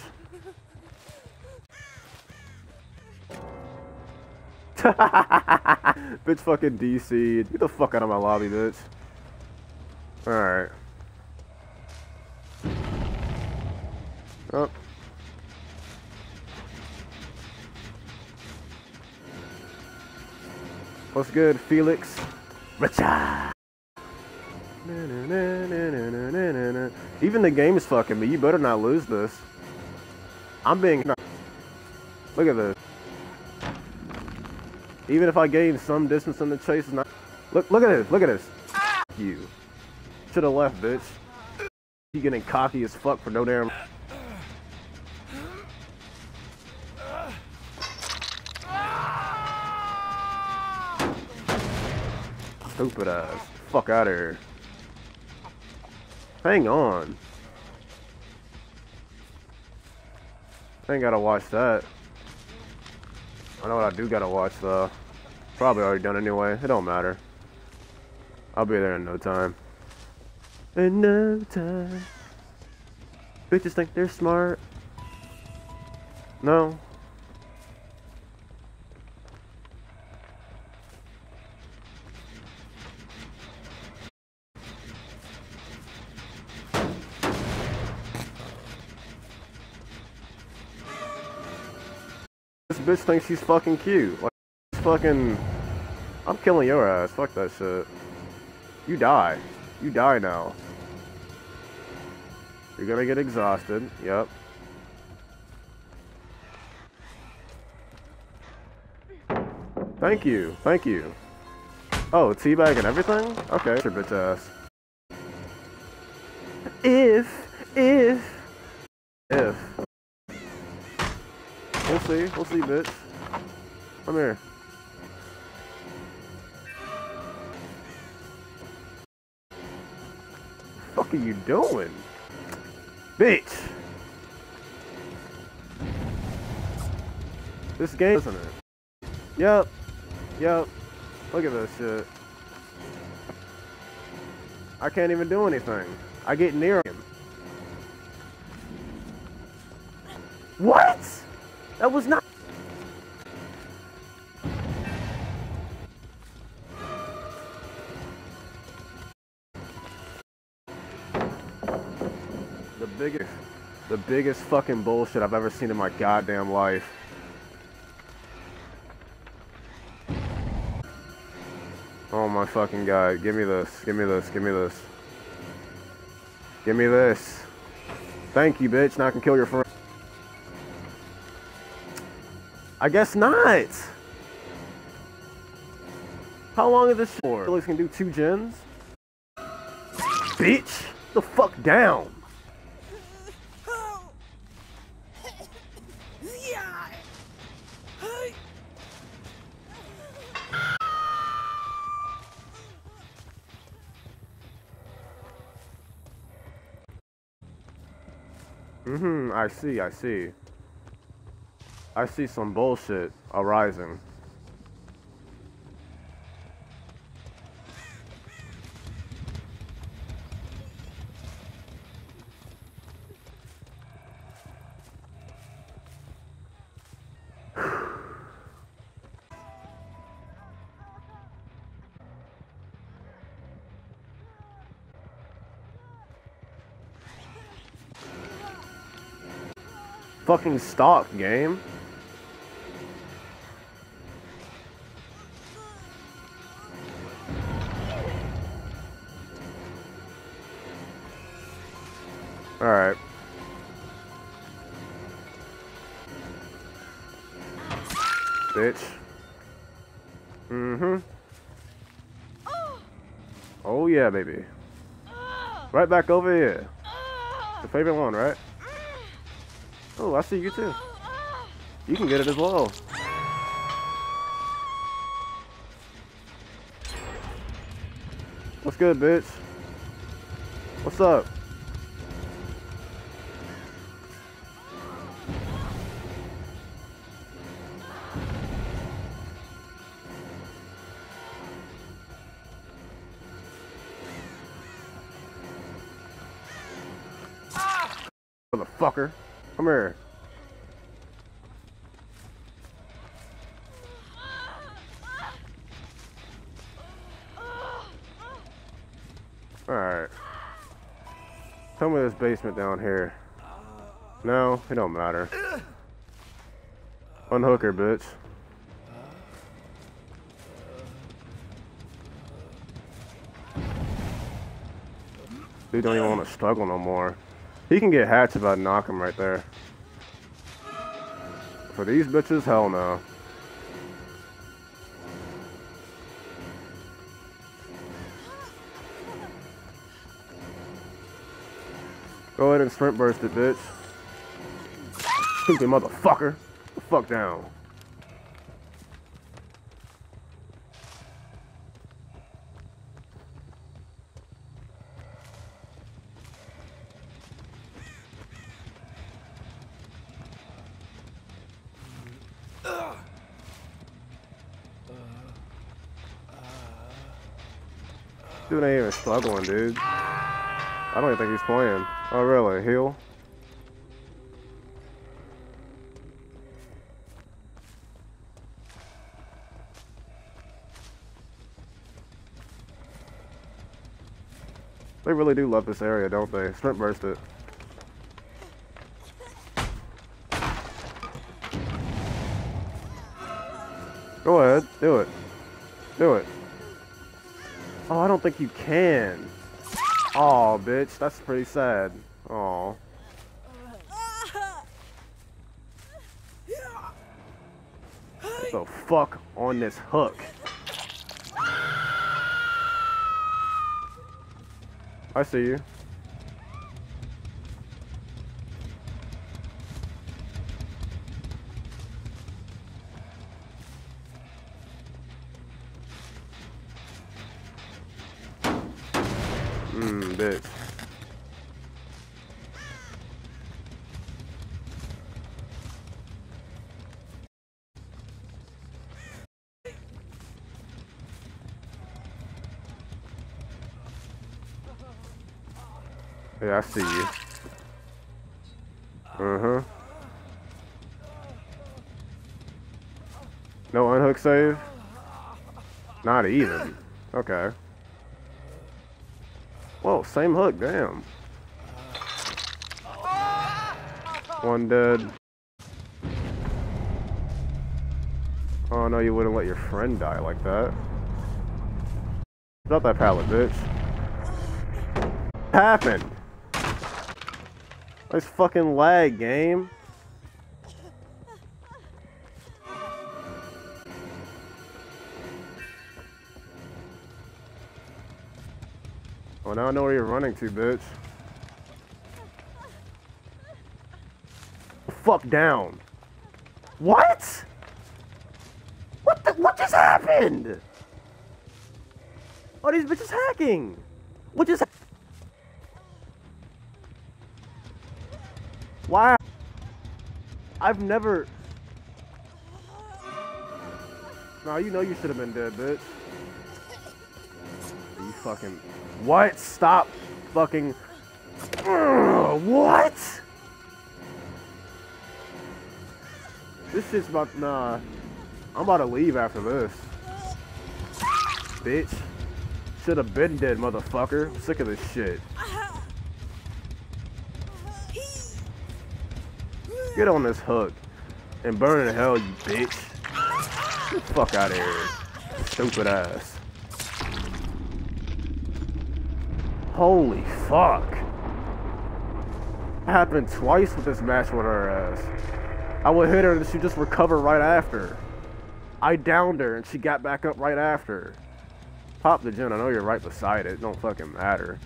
(laughs) bitch fucking DC. Get the fuck out of my lobby, bitch. Alright. Oh. What's good, Felix? Richa! Even the game is fucking me. You better not lose this. I'm being... Look at this. Even if I gain some distance in the chase, not... Look, look at this. Look at this. You. Should have left, bitch. You getting cocky as fuck for no damn... Stupid ass. Fuck out of here. Hang on. I ain't gotta watch that. I know what I do gotta watch though. Probably already done anyway. It don't matter. I'll be there in no time. In no time. Bitches think they're smart. No. Bitch thinks she's fucking cute. Like, fucking... I'm killing your ass. Fuck that shit. You die. You die now. You're gonna get exhausted. Yep. Thank you. Thank you. Oh, teabag and everything? Okay. Your bitch ass. If, if, if. We'll see. We'll see, bitch. Come here. What the fuck are you doing? Bitch! This game, isn't it? Yep. Yep. Look at this shit. I can't even do anything. I get near him. What? That was not. The biggest, the biggest fucking bullshit I've ever seen in my goddamn life. Oh my fucking god, give me this, give me this, give me this. Give me this. Thank you, bitch. Now I can kill your friend. I guess not. How long is this for? Felix can do two gens? Bitch! The fuck down! Mm-hmm, I see, I see. I see some bullshit arising. (sighs) Fucking stop, game. Right back over here. The favorite one, right? Oh, I see you too. You can get it as well. What's good, bitch? What's up? Basement down here. No, it don't matter. Unhook her, bitch. Dude don't even want to struggle no more. He can get hatched if I knock him right there. For these bitches, hell no. Go ahead and sprint burst it, bitch. Stupid motherfucker. The fuck down. Dude ain't even struggling, dude. I don't even think he's playing. Oh, really? Heal? They really do love this area, don't they? Sprint burst it. Go ahead, do it. Do it. Oh, I don't think you can. Oh, bitch, that's pretty sad. Oh. What the fuck on this hook? I see you. Yeah, I see you. Uh-huh. No unhook save? Not even. Okay. Whoa, same hook, damn. One dead. Oh no, you wouldn't let your friend die like that. Drop that pallet, bitch. What happened? Nice fucking lag, game. Well, now I know where you're running to, bitch. Fuck down. What? What the, what just happened? Oh, these bitches hacking. What just I've never... Nah, you know you should have been dead, bitch. You fucking... What? Stop fucking... What? This shit's about... Nah. I'm about to leave after this. Bitch. Should have been dead, motherfucker. I'm sick of this shit. Get on this hook and burn in hell, you bitch. Fuck out of here. Stupid ass. Holy fuck. Happened twice with this match with her ass. I would hit her and she just recovered right after. I downed her and she got back up right after. Pop the gen, I know you're right beside it. it don't fucking matter.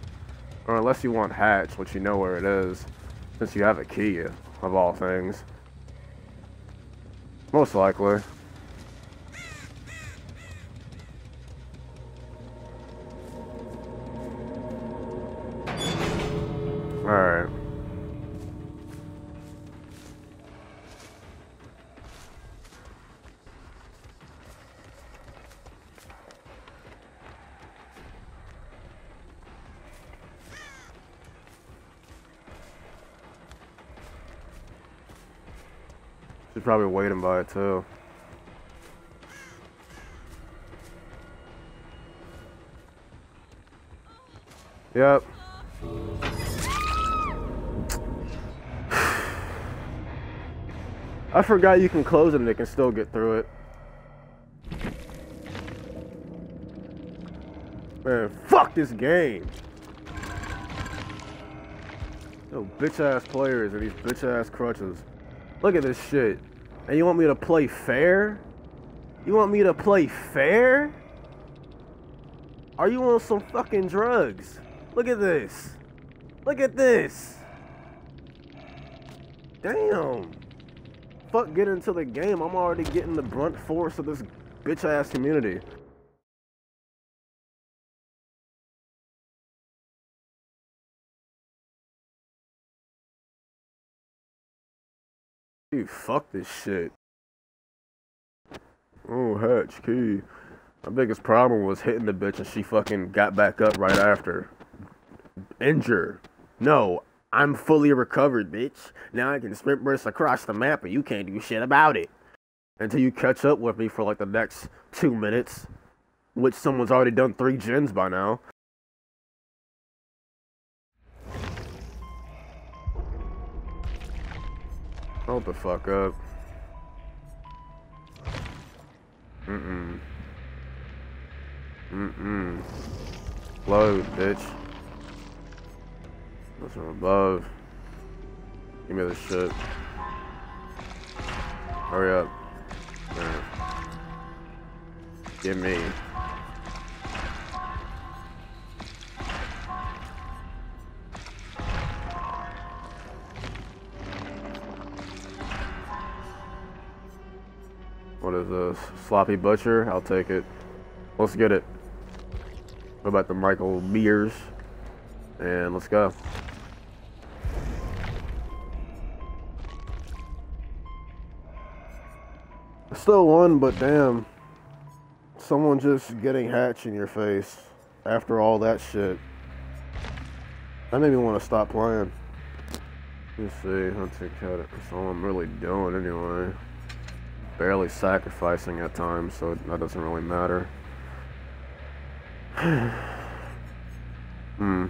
Or unless you want hatch, which you know where it is. Since you have a key of all things. Most likely. She's probably waiting by it too. Yep. (sighs) I forgot you can close and they can still get through it. Man, fuck this game. Yo, bitch ass players and these bitch ass crutches. Look at this shit. And you want me to play fair? You want me to play fair? Are you on some fucking drugs? Look at this. Look at this. Damn. Fuck get into the game. I'm already getting the brunt force of this bitch ass community. Fuck this shit. Oh, hatch, key. My biggest problem was hitting the bitch and she fucking got back up right after. Injure. No, I'm fully recovered, bitch. Now I can sprint burst across the map and you can't do shit about it. Until you catch up with me for like the next two minutes. Which someone's already done three gens by now. Hold the fuck up. Mm-mm. Mm-mm. Load, bitch. What's from above? Give me this shit. Hurry up. Right. Give me. This? Sloppy Butcher? I'll take it. Let's get it. What about the Michael Myers? And let's go. Still won, but damn. Someone just getting hatch in your face after all that shit. That made me want to stop playing. Let's see, I'll take care of it. That's all I'm really doing anyway. Barely sacrificing at times, so that doesn't really matter. (sighs) hmm.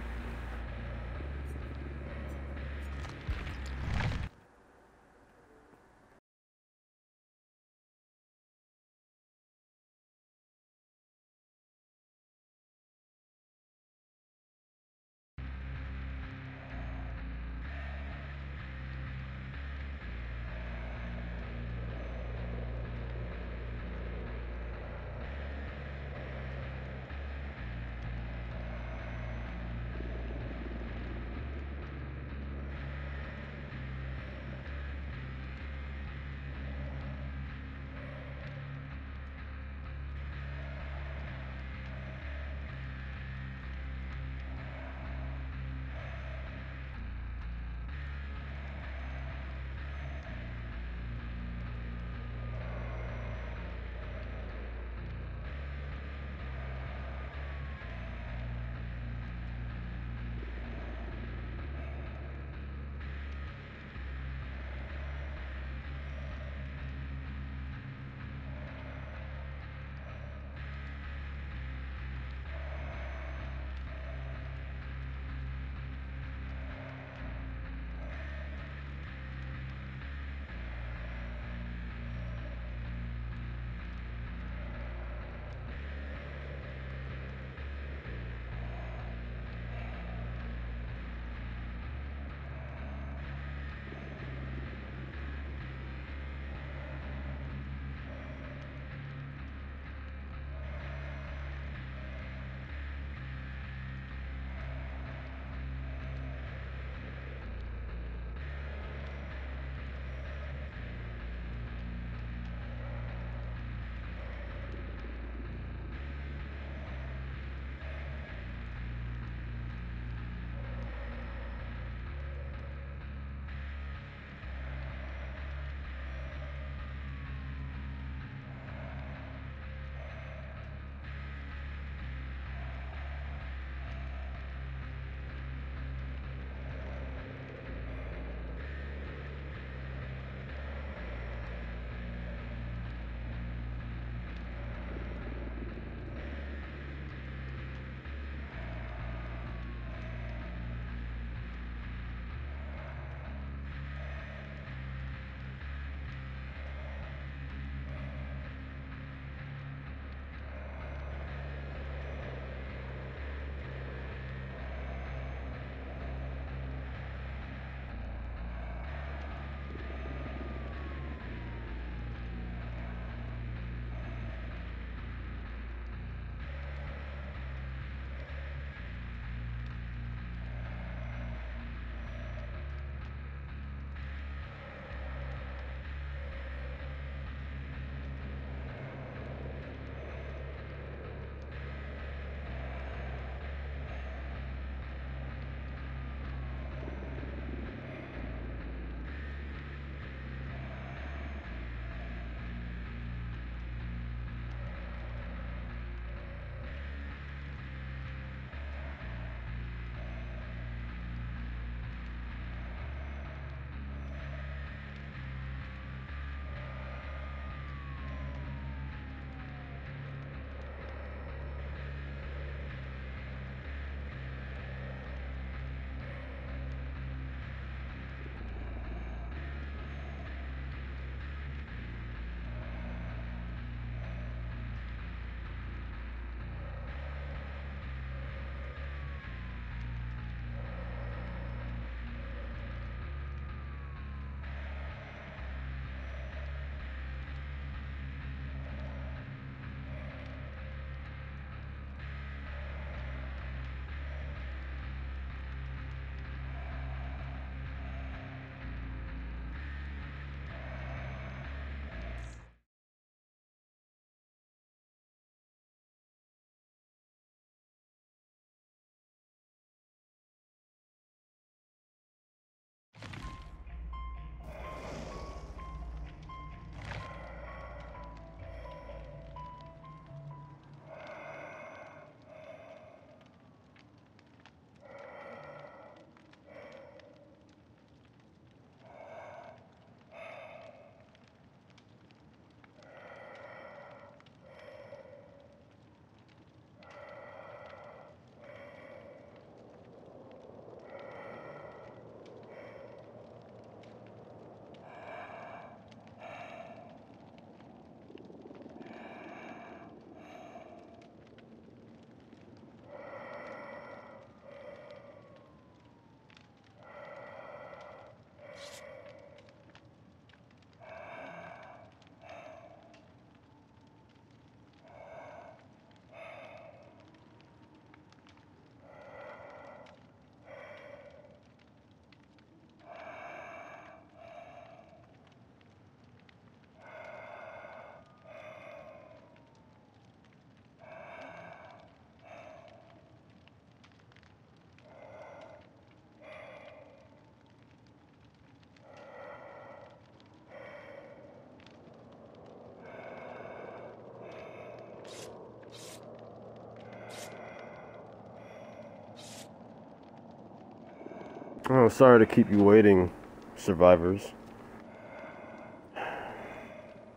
Oh, sorry to keep you waiting, survivors.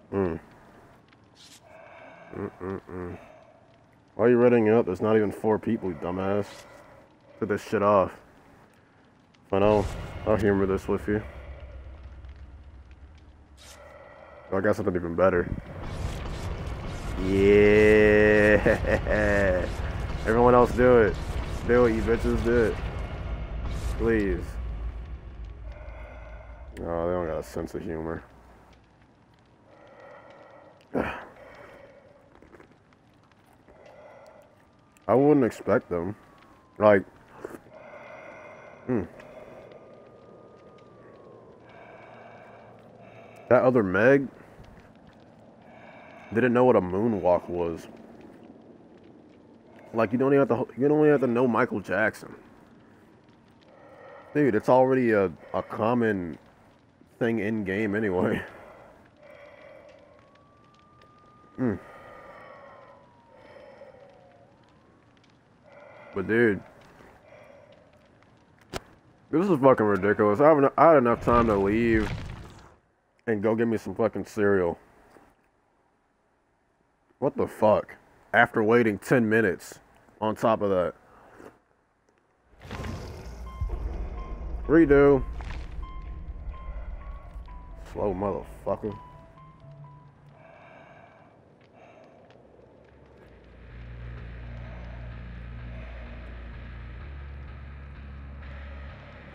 Hmm. Mm-mm-mm. Why are you reading up? There's not even four people, you dumbass. Put this shit off. I know. I'll humor this with you. I got something even better. Yeah. (laughs) Everyone else do it. Do it, you bitches. Do it. Please. Oh, they don't got a sense of humor. (sighs) I wouldn't expect them. Like, hmm. That other Meg didn't know what a moonwalk was. Like you don't even have to you don't even have to know Michael Jackson. Dude, it's already a, a common thing in game anyway. (laughs) Hmm. But dude, this is fucking ridiculous. I, haven't, I had enough time to leave and go get me some fucking cereal. What the fuck? After waiting 10 minutes on top of that. Redo. Slow motherfucker.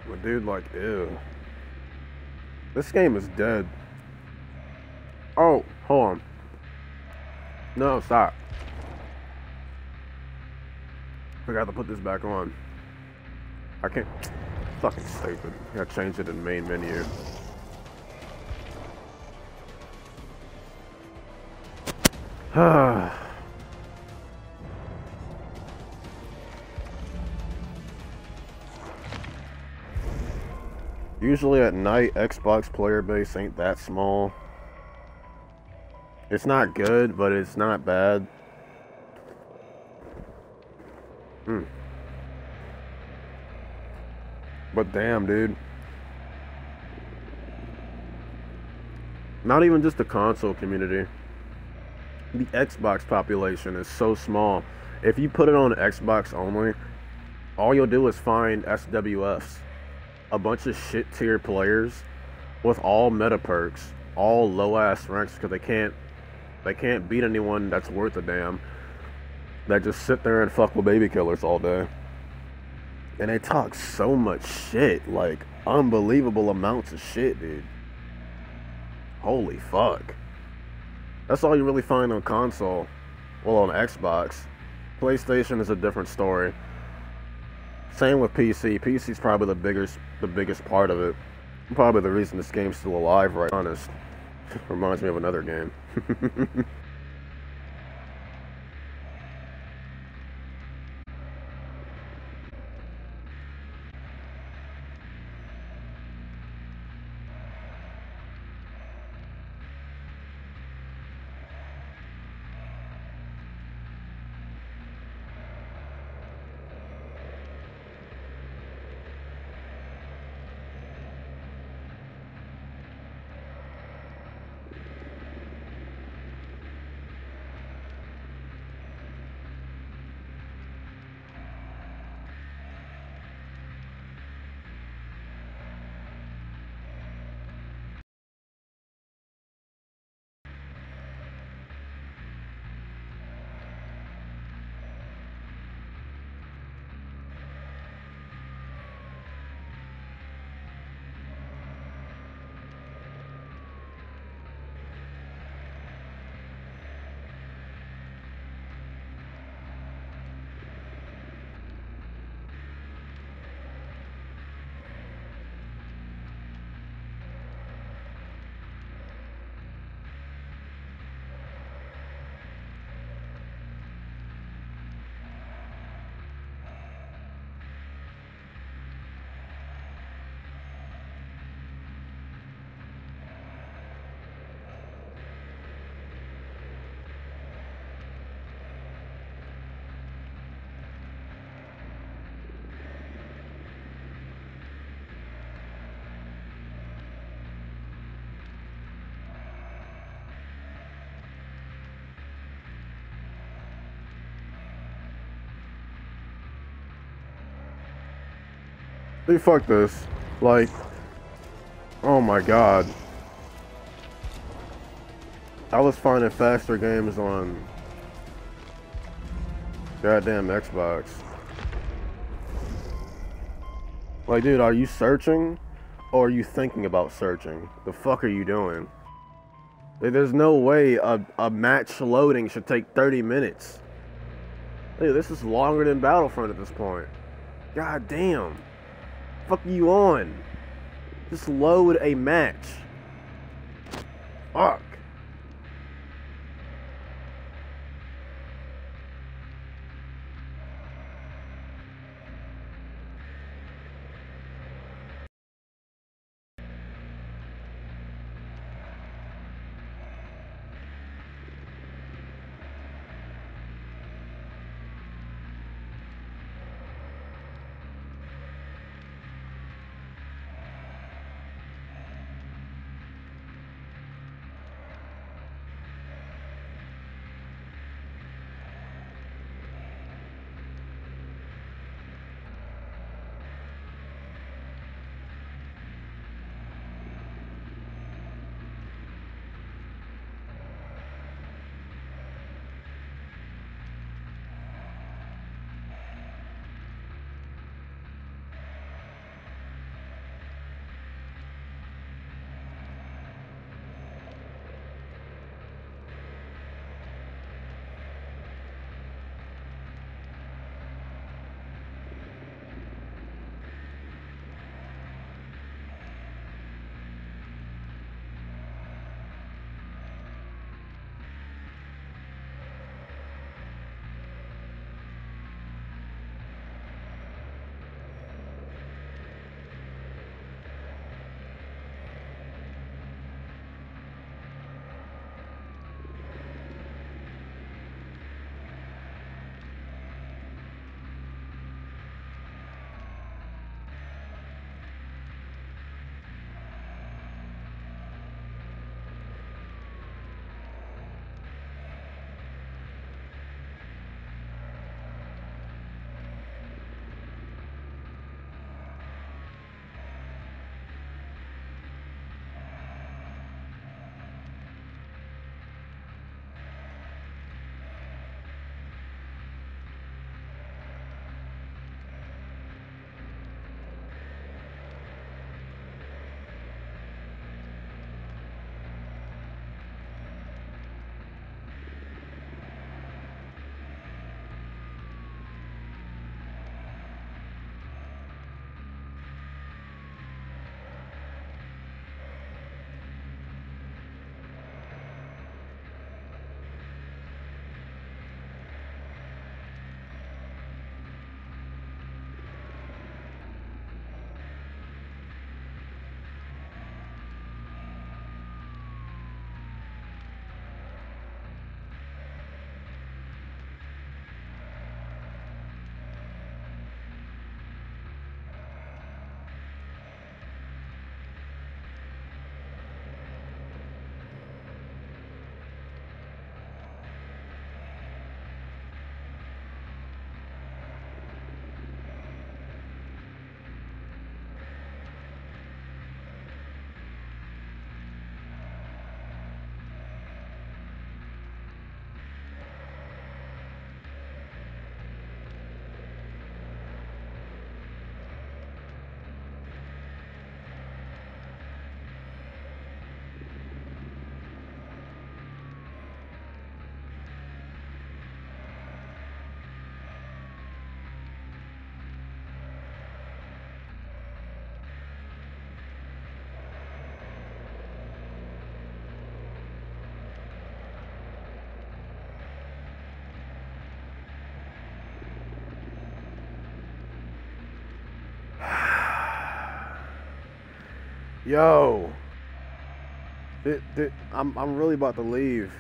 But dude, like, ew. This game is dead. Oh, hold on. No, stop. Forgot to put this back on. I can't. Fucking stupid. I gotta change it in main menu. (sighs) Usually at night, Xbox player base ain't that small. It's not good, but it's not bad. But damn, dude. Not even just the console community. The Xbox population is so small. If you put it on Xbox only, all you'll do is find SWFs. A bunch of shit tier players with all meta perks, all low ass ranks because they can't they can't beat anyone that's worth a damn. That just sit there and fuck with baby killers all day. And they talk so much shit, like unbelievable amounts of shit, dude. Holy fuck. That's all you really find on console. Well, on Xbox. PlayStation is a different story. Same with PC. PC's probably the biggest the biggest part of it. Probably the reason this game's still alive, right? Honest. (laughs) Reminds me of another game. (laughs) Dude, fuck this. Like, oh my god. I was finding faster games on goddamn Xbox. Like, dude, are you searching? Or are you thinking about searching? The fuck are you doing? There's no way a, a match loading should take 30 minutes. Dude, this is longer than Battlefront at this point. God damn. Fuck you on? Just load a match. Fuck. Yo. I'm, I'm really about to leave.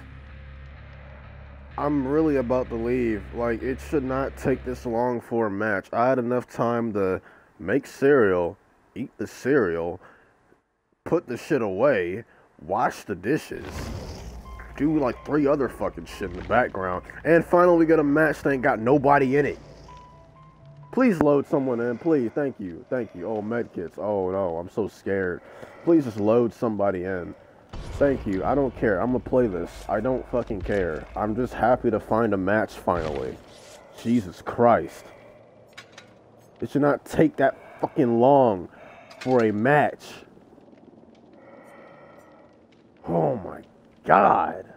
I'm really about to leave. Like, it should not take this long for a match. I had enough time to make cereal, eat the cereal, put the shit away, wash the dishes, do like three other fucking shit in the background, and finally we get a match that ain't got nobody in it. Please load someone in, please. Thank you, thank you. Oh, medkits. Oh no, I'm so scared. Please just load somebody in. Thank you. I don't care. I'm gonna play this. I don't fucking care. I'm just happy to find a match finally. Jesus Christ. It should not take that fucking long for a match. Oh my god.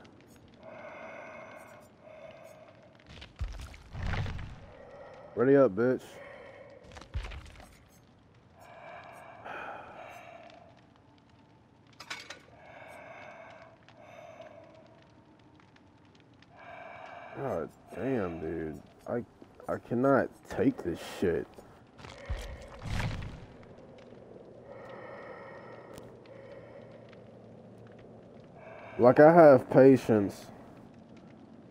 Ready up, bitch. God damn, dude. I I cannot take this shit. Like I have patience.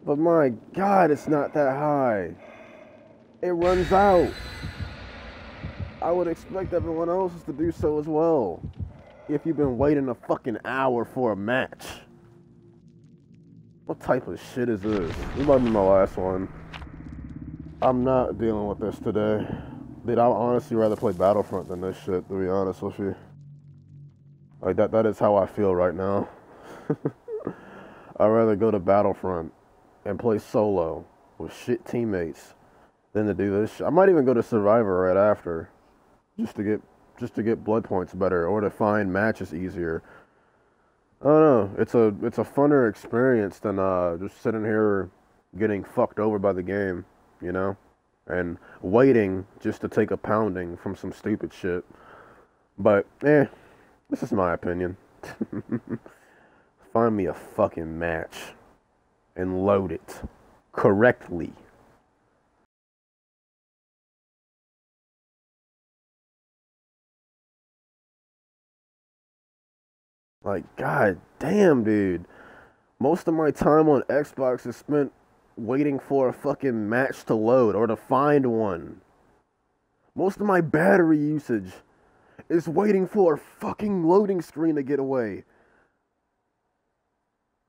But my god, it's not that high. It runs out. I would expect everyone else to do so as well. If you've been waiting a fucking hour for a match. What type of shit is this? This might be my last one. I'm not dealing with this today. Dude, I'd honestly rather play Battlefront than this shit, to be honest with you. Like, that, that is how I feel right now. (laughs) I'd rather go to Battlefront and play solo with shit teammates than to do this. I might even go to Survivor right after, just to get just to get blood points better or to find matches easier. I don't know. It's a it's a funner experience than uh, just sitting here getting fucked over by the game, you know, and waiting just to take a pounding from some stupid shit. But eh, this is my opinion. (laughs) Find me a fucking match and load it correctly. Like, god damn, dude. Most of my time on Xbox is spent waiting for a fucking match to load or to find one. Most of my battery usage is waiting for a fucking loading screen to get away.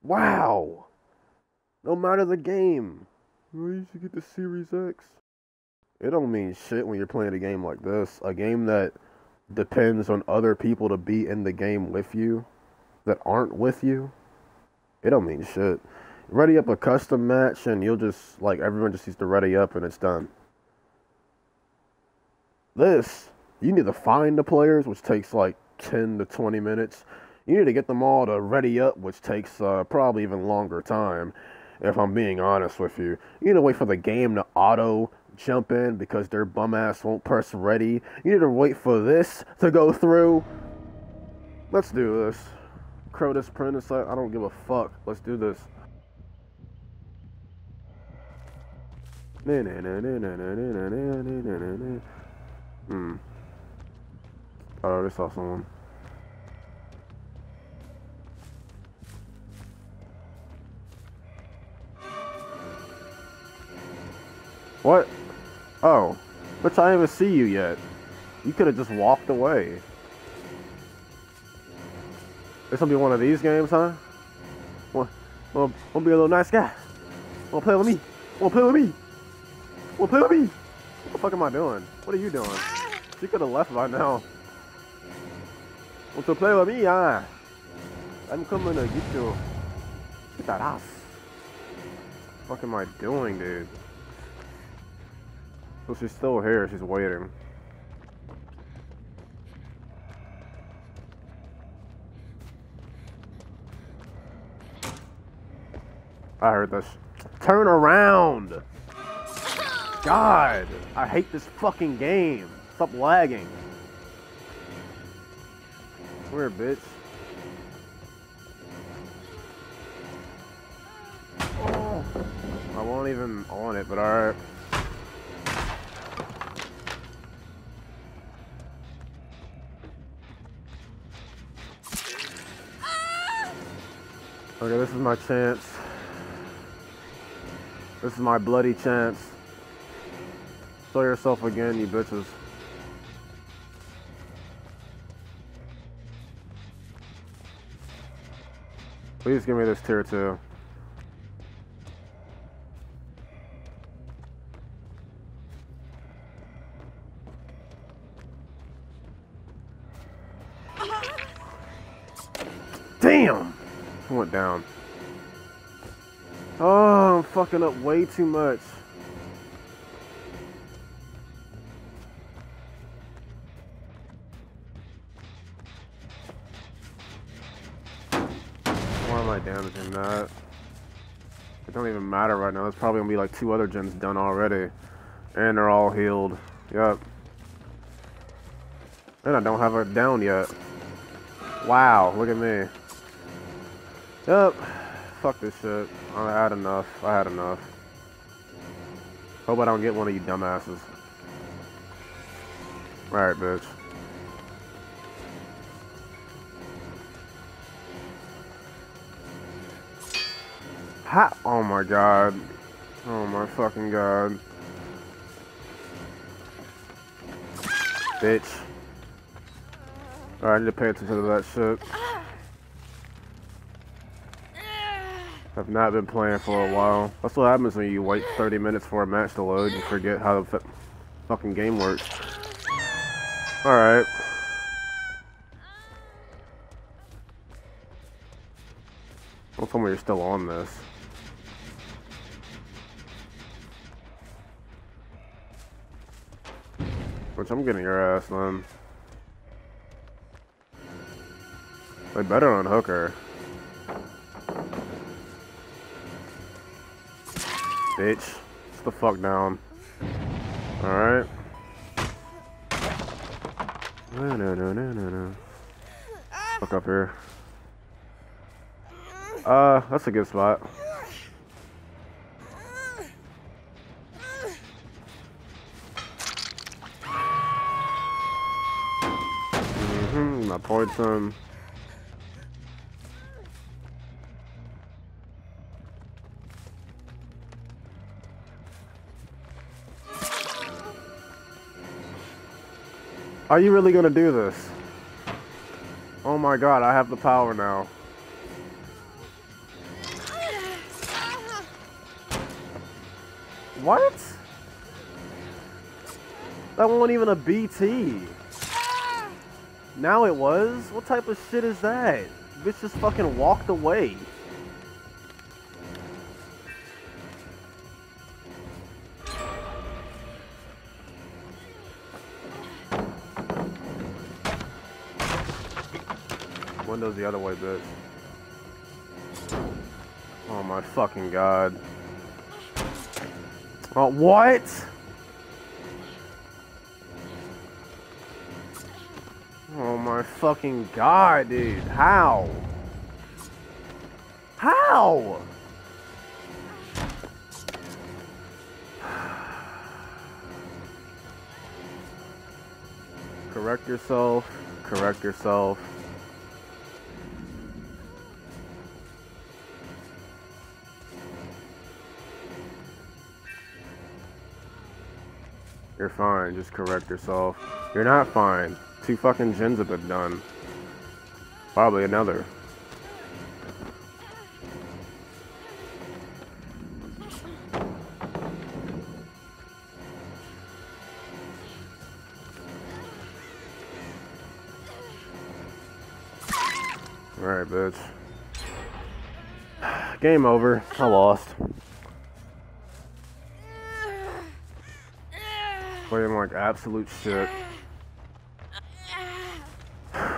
Wow. No matter the game. You should get the Series X. It don't mean shit when you're playing a game like this. A game that depends on other people to be in the game with you that aren't with you, it don't mean shit. Ready up a custom match and you'll just like everyone just needs to ready up and it's done. This, you need to find the players, which takes like 10 to 20 minutes. You need to get them all to ready up, which takes uh, probably even longer time, if I'm being honest with you. You need to wait for the game to auto jump in because their bum ass won't press ready. You need to wait for this to go through. Let's do this. Crotus Prentice, I don't give a fuck. Let's do this. Hmm. I already saw someone. What? Oh. Which I didn't even see you yet. You could have just walked away. This gonna be one of these games, huh? Want, want to be a little nice guy? Want to play with me? Want to play with me? Want to play with me? What the fuck am I doing? What are you doing? She could have left by now. Want to play with me, huh? I'm coming to get you. Get that ass. What the fuck am I doing, dude? So she's still here. She's waiting. I heard this. Turn around! God! I hate this fucking game. Stop lagging. Weird bitch. Oh. I won't even on it, but alright. Okay, this is my chance. This is my bloody chance. Show yourself again, you bitches. Please give me this tier 2. Fucking up way too much. Why am I damaging that? It don't even matter right now. There's probably gonna be like two other gens done already. And they're all healed. Yep. And I don't have it down yet. Wow, look at me. Yep. Fuck this shit. I had enough. I had enough. Hope I don't get one of you dumbasses. Alright, bitch. Ha! Oh my god. Oh my fucking god. Bitch. Alright, I need to pay attention to that shit. I've not been playing for a while. That's what happens when you wait 30 minutes for a match to load and forget how the fucking game works. Alright. Don't tell me you're still on this. Which I'm getting your ass then. They better unhook her. Bitch. Sit the fuck down. Alright. No, no, no, no, no, no. Fuck up here. Uh, that's a good spot. Mm-hmm, my poison. Are you really gonna do this? Oh my god, I have the power now. What? That wasn't even a BT. Now it was? What type of shit is that? Bitch just fucking walked away. Windows the other way, bitch. Oh my fucking god. Oh, what? Oh my fucking god, dude. How? How? (sighs) Correct yourself. Correct yourself. You're fine, just correct yourself. You're not fine. Two fucking gens have been done. Probably another. Alright, bitch. (sighs) Game over. I lost. Playing like absolute shit. (sighs)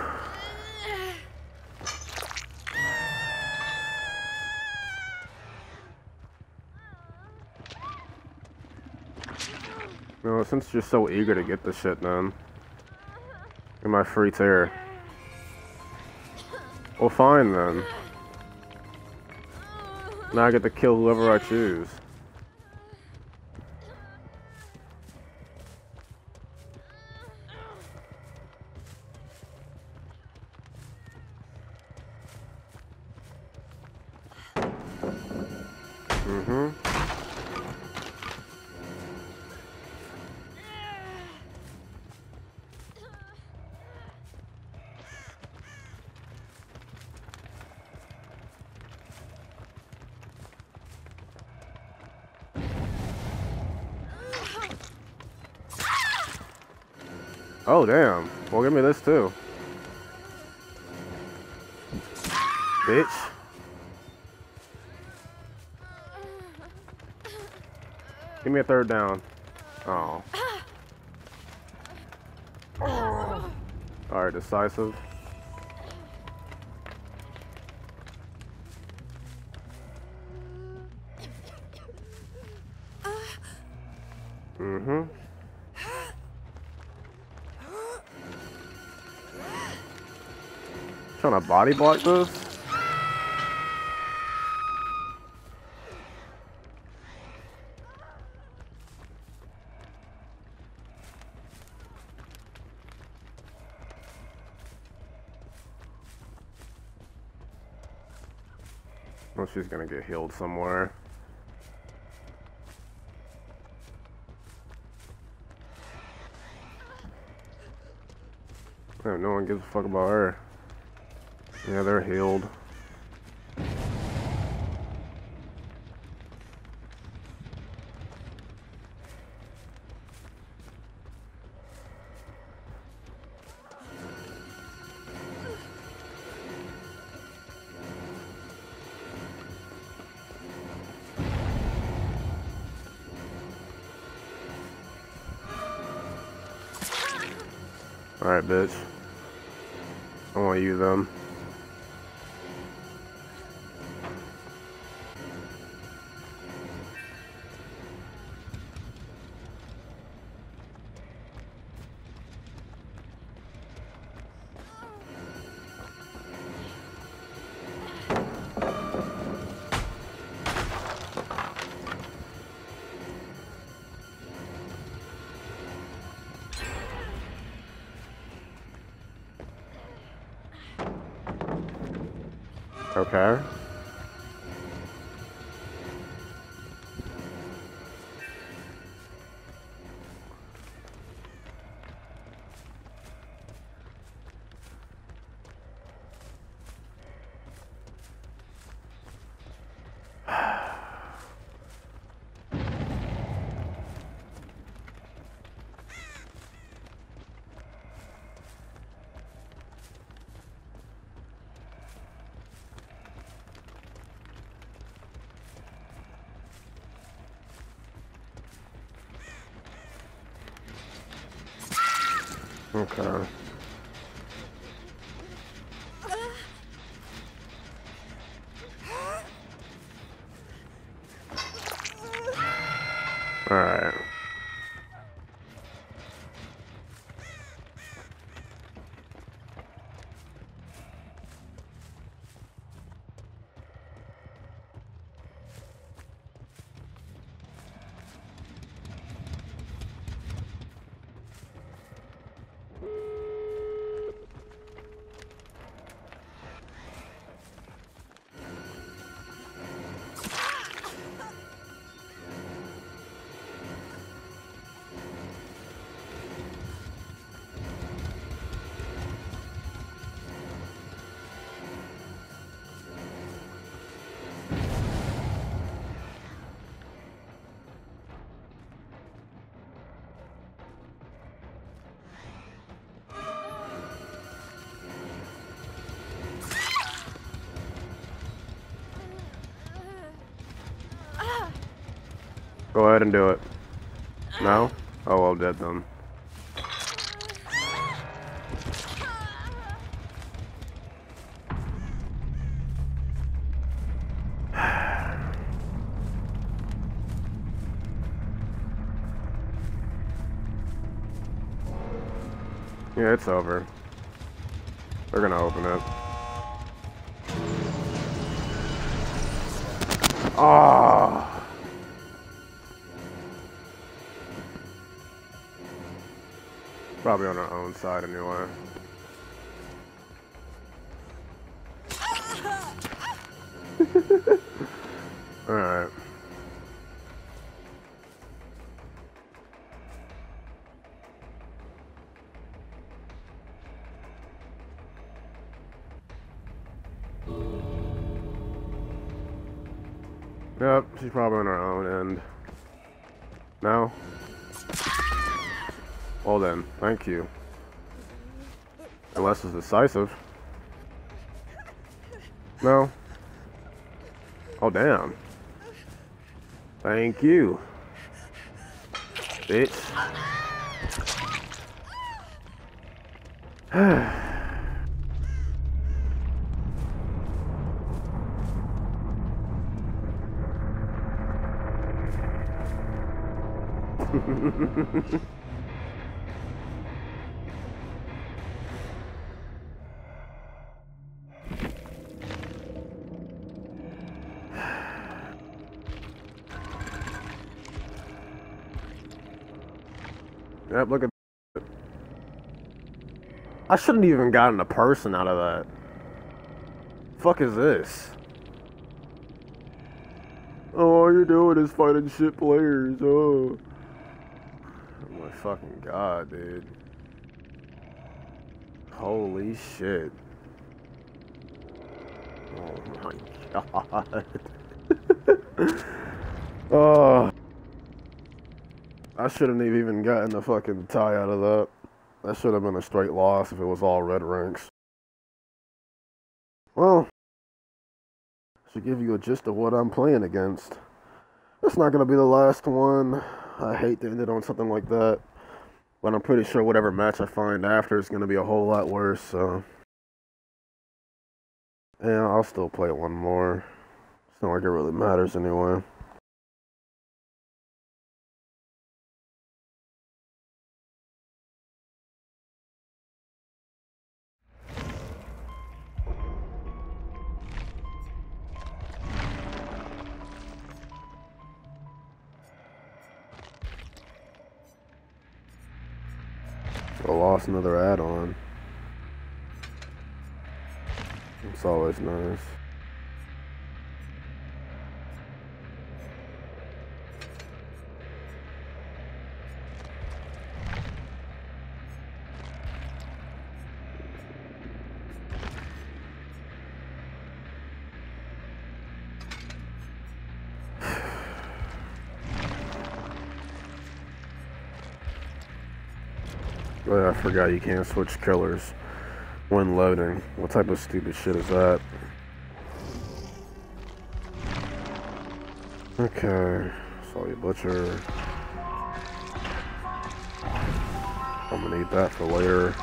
No, since you're so eager to get the shit done. In my free tier. Well, fine then. Now I get to kill whoever I choose. give me this too. Bitch. Give me a third down. Oh. Alright, decisive. Trying to body block this? Well, she's gonna get healed somewhere. Oh, no one gives a fuck about her. Yeah, they're healed. Alright, bitch. I want you them. Okay. Go ahead and do it. No? Oh, well, dead then. (sighs) Yeah, it's over. They're gonna open it. Ah. Probably on our own side anyway. Thank you. Unless it's decisive. No? Oh damn. Thank you. bitch. (sighs) (laughs) Yep, look at I shouldn't even gotten a person out of that. Fuck is this? Oh, all you're doing is fighting shit players. Oh. oh my fucking god, dude. Holy shit. Oh my (laughs) god. (laughs) oh. I shouldn't have even gotten the fucking tie out of that. That should have been a straight loss if it was all red ranks. Well, should give you a gist of what I'm playing against. It's not going to be the last one. I hate to end it on something like that. But I'm pretty sure whatever match I find after is going to be a whole lot worse, so. Yeah, I'll still play one more. It's not like it really matters anyway. Another add-on. It's always nice. Forgot you can't switch killers when loading. What type of stupid shit is that? Okay, saw you butcher. I'm gonna need that for later.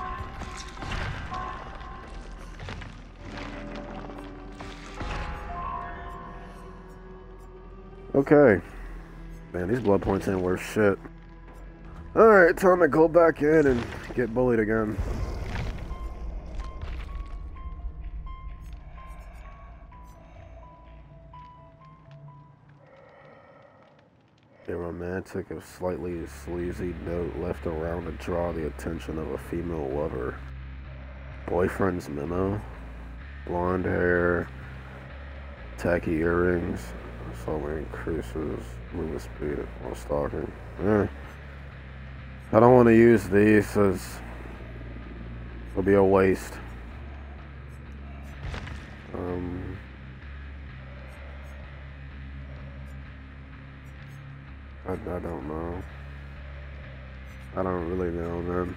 Okay. Man, these blood points ain't worth shit. Alright, time to go back in and get bullied again. A romantic if slightly sleazy note left around to draw the attention of a female lover. Boyfriend's memo? Blonde hair, tacky earrings, slowly increases movement speed while stalking. Eh. I don't want to use these as it'll be a waste. Um, I, I don't know. I don't really know, man.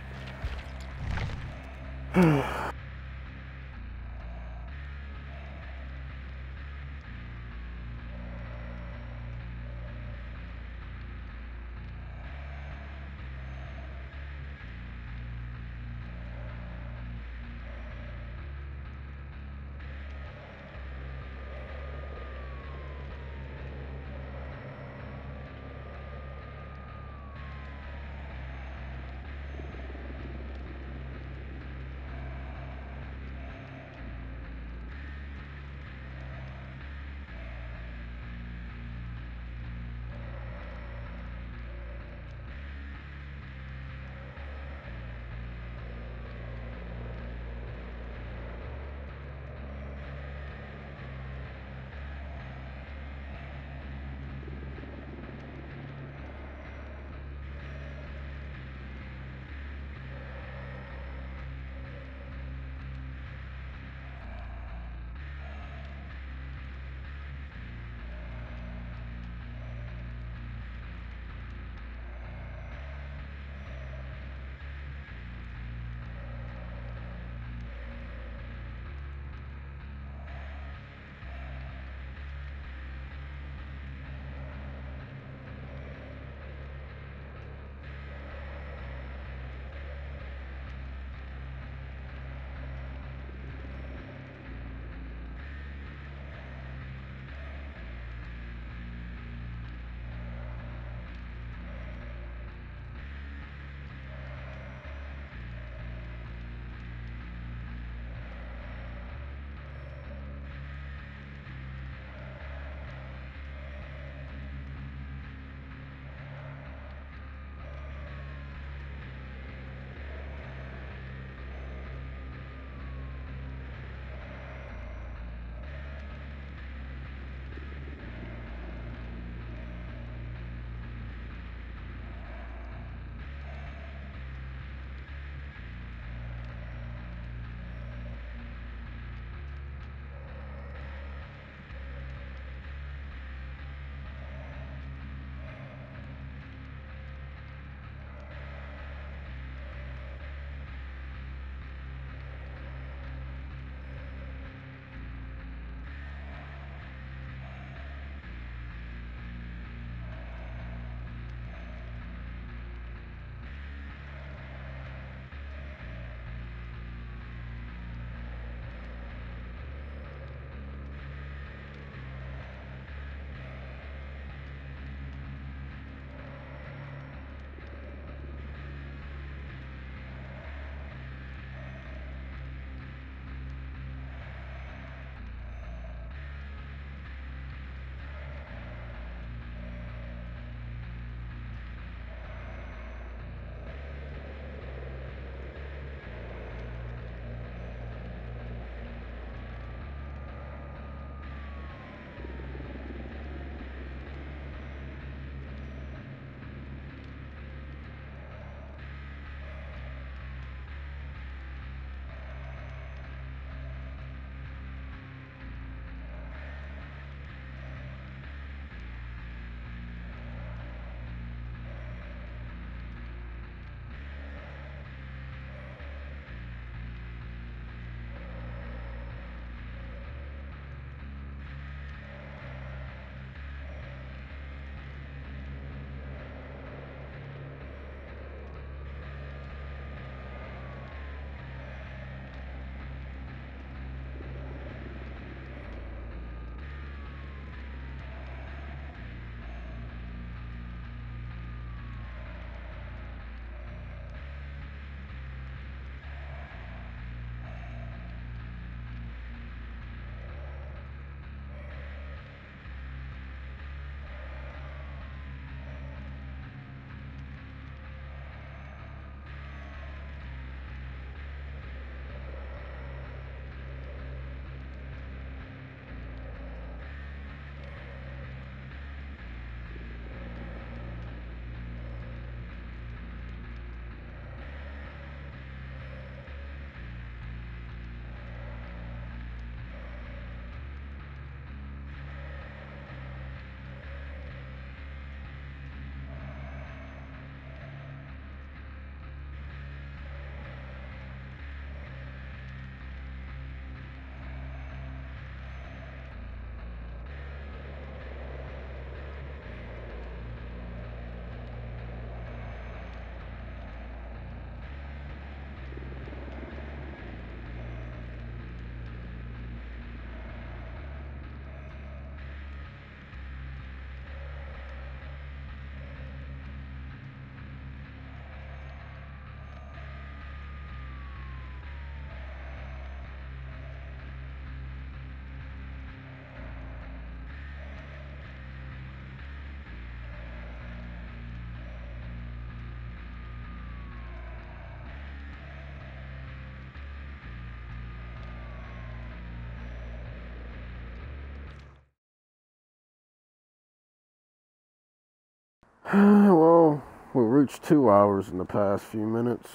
(sighs) well, we reached two hours in the past few minutes.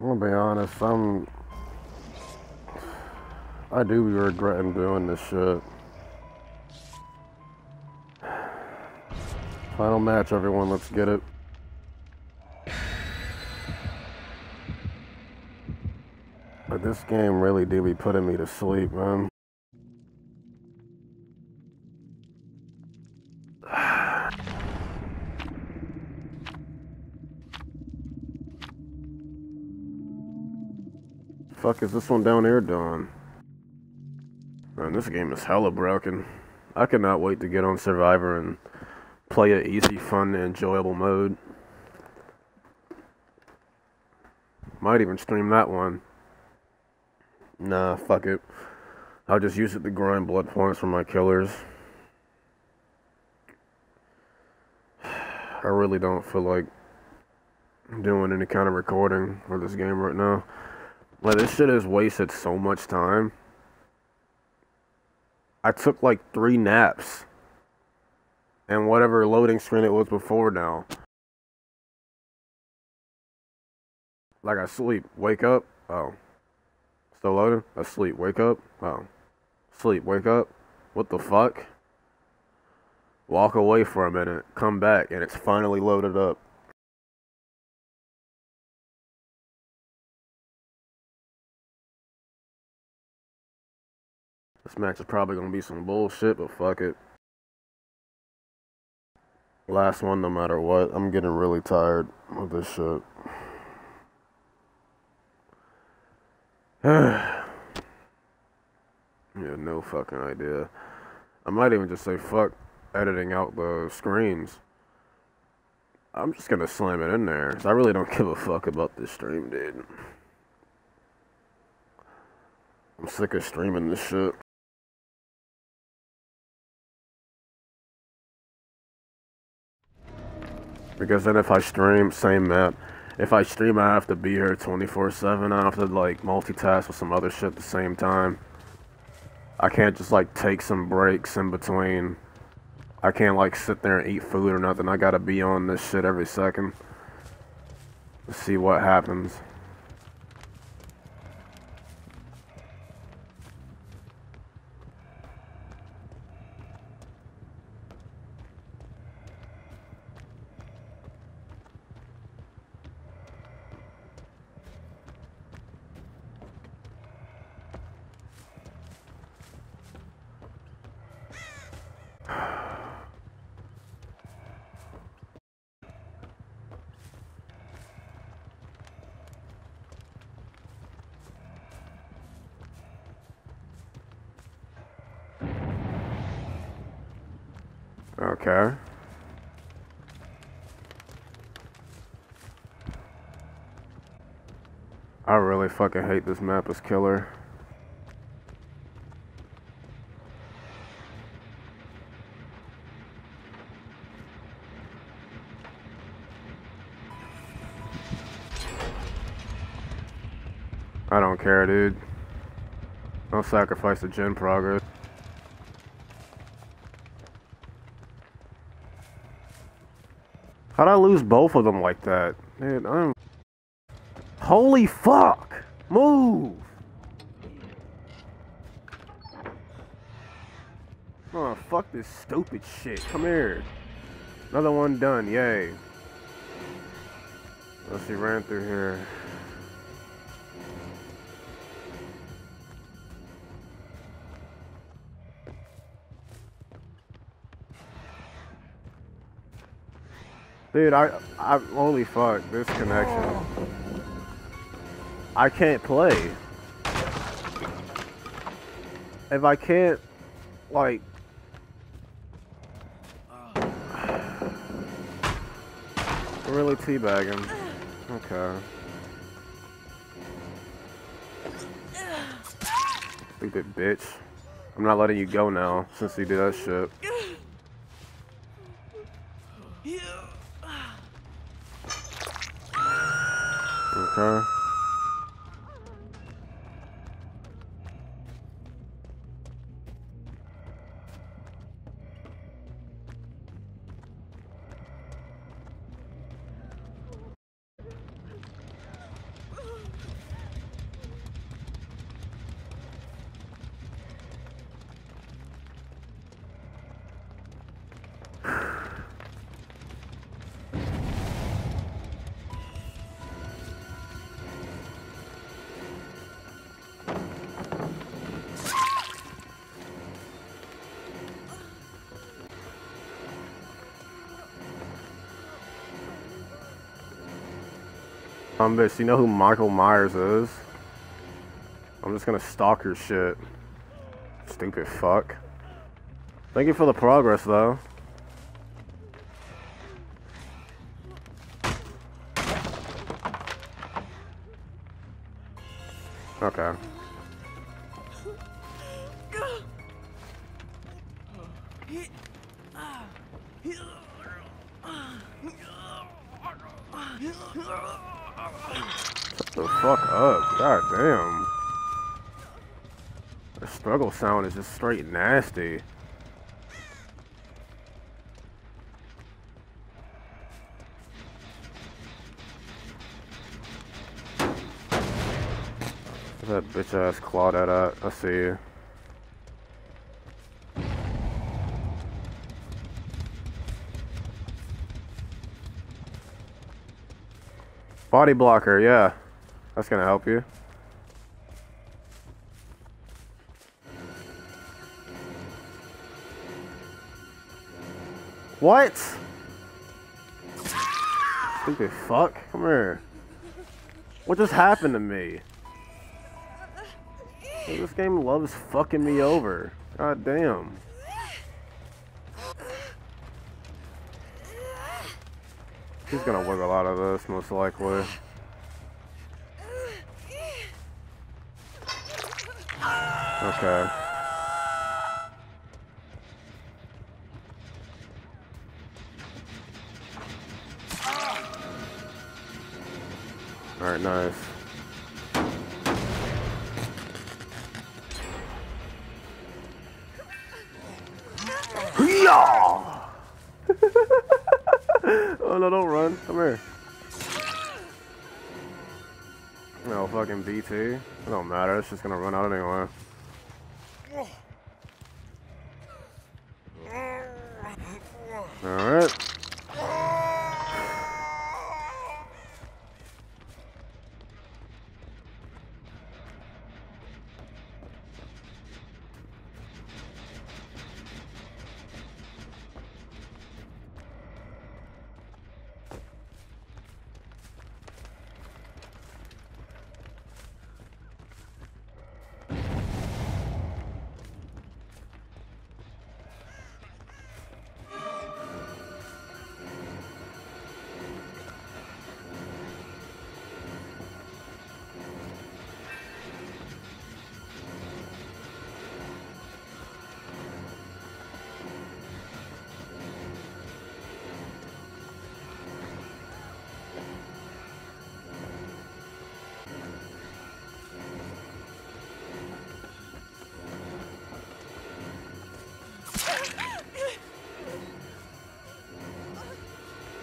I'll be honest, I'm. I do be regretting doing this shit. (sighs) Final match, everyone. Let's get it. (sighs) But this game really do be putting me to sleep, man. Fuck is this one down here doing? Man, this game is hella broken. I cannot wait to get on Survivor and play a easy, fun, enjoyable mode. Might even stream that one. Nah, fuck it. I'll just use it to grind blood points for my killers. (sighs) I really don't feel like doing any kind of recording for this game right now. Like, this shit has wasted so much time. I took like three naps. And whatever loading screen it was before now. Like I sleep, wake up, oh. Still loading? Asleep, wake up, oh. Sleep, wake up. What the fuck? Walk away for a minute, come back, and it's finally loaded up. This match is probably gonna be some bullshit, but fuck it. Last one, no matter what. I'm getting really tired of this shit. (sighs) yeah, no fucking idea. I might even just say fuck editing out the screens. I'm just gonna slam it in there. I really don't (laughs) give a fuck about this stream, dude. I'm sick of streaming this shit. Because then if I stream, same map. If I stream, I have to be here 24-7. I have to, like, multitask with some other shit at the same time. I can't just, like, take some breaks in between. I can't, like, sit there and eat food or nothing. I gotta be on this shit every second. To see what happens. Okay. I really fucking hate this map as killer. I don't care, dude. Don't sacrifice the gen progress. How'd I lose both of them like that? Man, I'm... Holy fuck! Move! Oh, fuck this stupid shit. Come here. Another one done. Yay. Let's see, ran through here. Dude, I, I, holy fuck, this connection. I can't play. If I can't, like, really teabagging. Okay. Stupid bitch. I'm not letting you go now since you did that shit. Um, bitch, you know who Michael Myers is? I'm just gonna stalk your shit. Stupid fuck. Thank you for the progress, though. Sound is just straight nasty. That bitch ass Claudette at? I see you. Body blocker, yeah. That's gonna help you. What? Stupid fuck. Come here. What just happened to me? This game loves fucking me over. God damn. He's gonna wiggle out of this, most likely. Okay. Nice. (laughs) oh no, don't run. Come here. No fucking BT. It don't matter. It's just gonna run out anyway.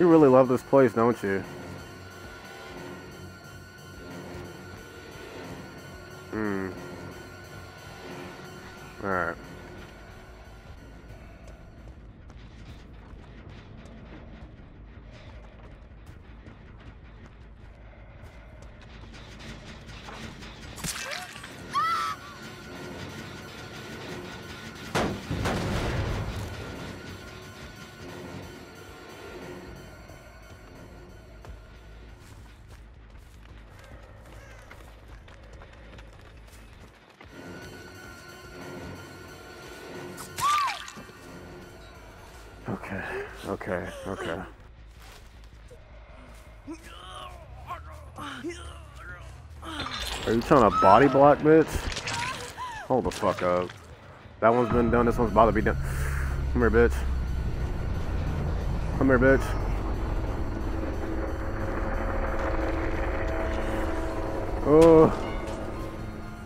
Really love this place, don't you? Are you trying to body block, bitch? Hold the fuck up. That one's been done, this one's about to be done. Come here, bitch. Come here, bitch. Oh.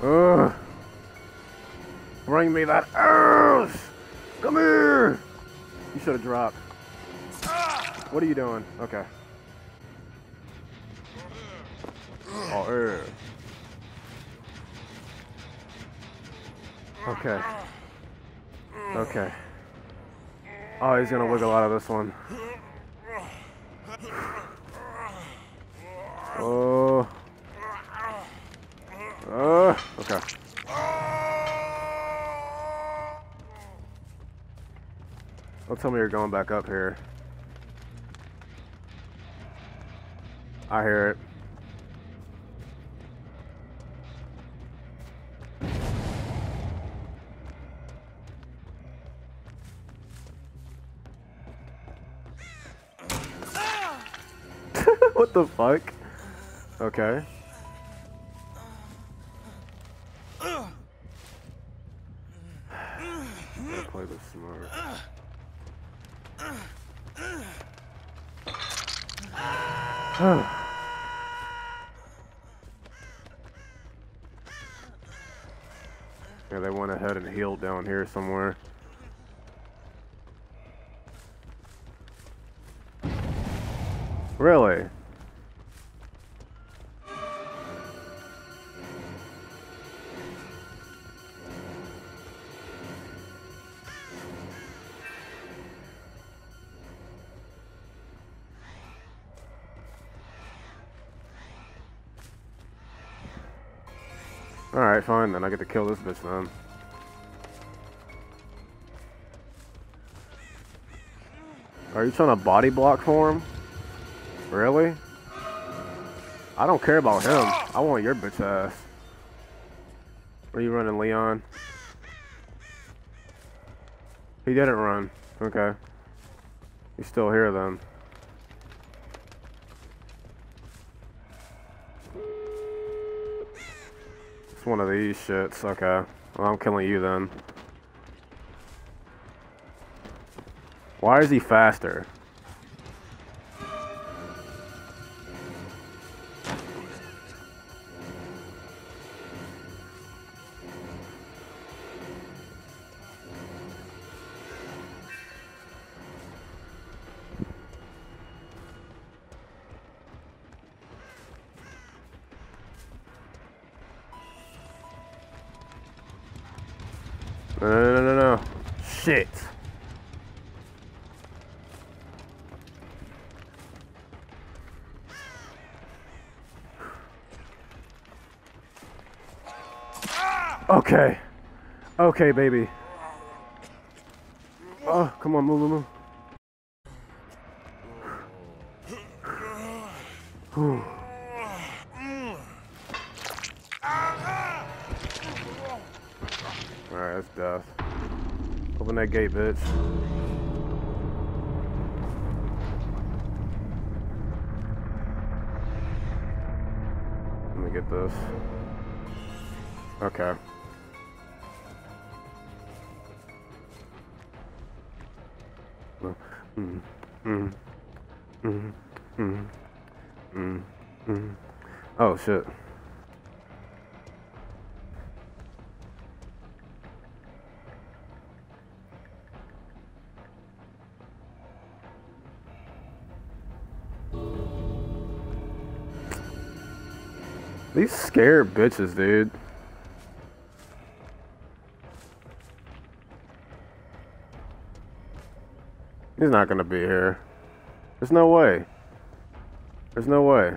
Oh. Bring me that ass! Come here! You should have dropped. What are you doing? Okay. Oh, er. Okay. Okay. Oh, he's gonna wiggle out of this one. Oh. Uh, okay. Don't tell me you're going back up here. I hear it. Fuck? Okay. Play this smart. yeah, they went ahead and healed down here somewhere. Alright, fine then. I get to kill this bitch then. Are you trying to body block for him? Really? I don't care about him. I want your bitch ass. Where are you running, Leon? He didn't run. Okay. He's still here then. One of these shits. Okay. Well, I'm killing you then. Why is he faster? Okay, baby. Oh, come on, move, move, move. Alright, that's death. Open that gate, bitch. Let me get this. Okay. These scared bitches, dude. He's not gonna be here. There's no way. There's no way.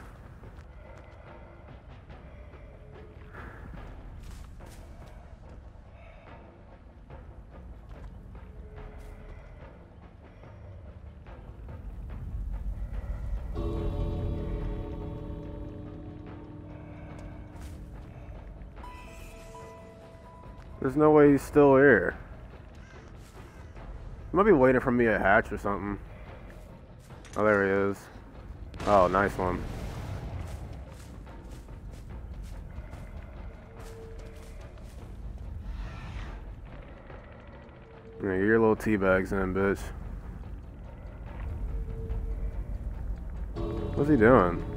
No way he's still here. He might be waiting for me at hatch or something. Oh, there he is. Oh, nice one. Yeah, get your little tea bags in, bitch. What's he doing?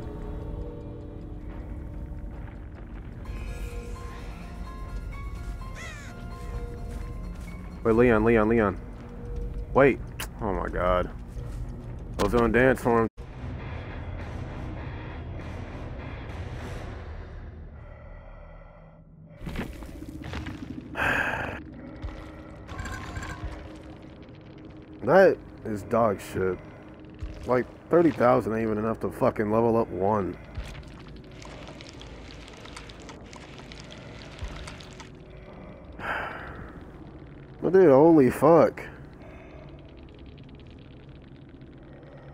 Wait, Leon, Leon, Leon. Wait. Oh my god. I was doing dance for him. (sighs) That is dog shit. Like, 30,000 ain't even enough to fucking level up one. Dude, holy fuck.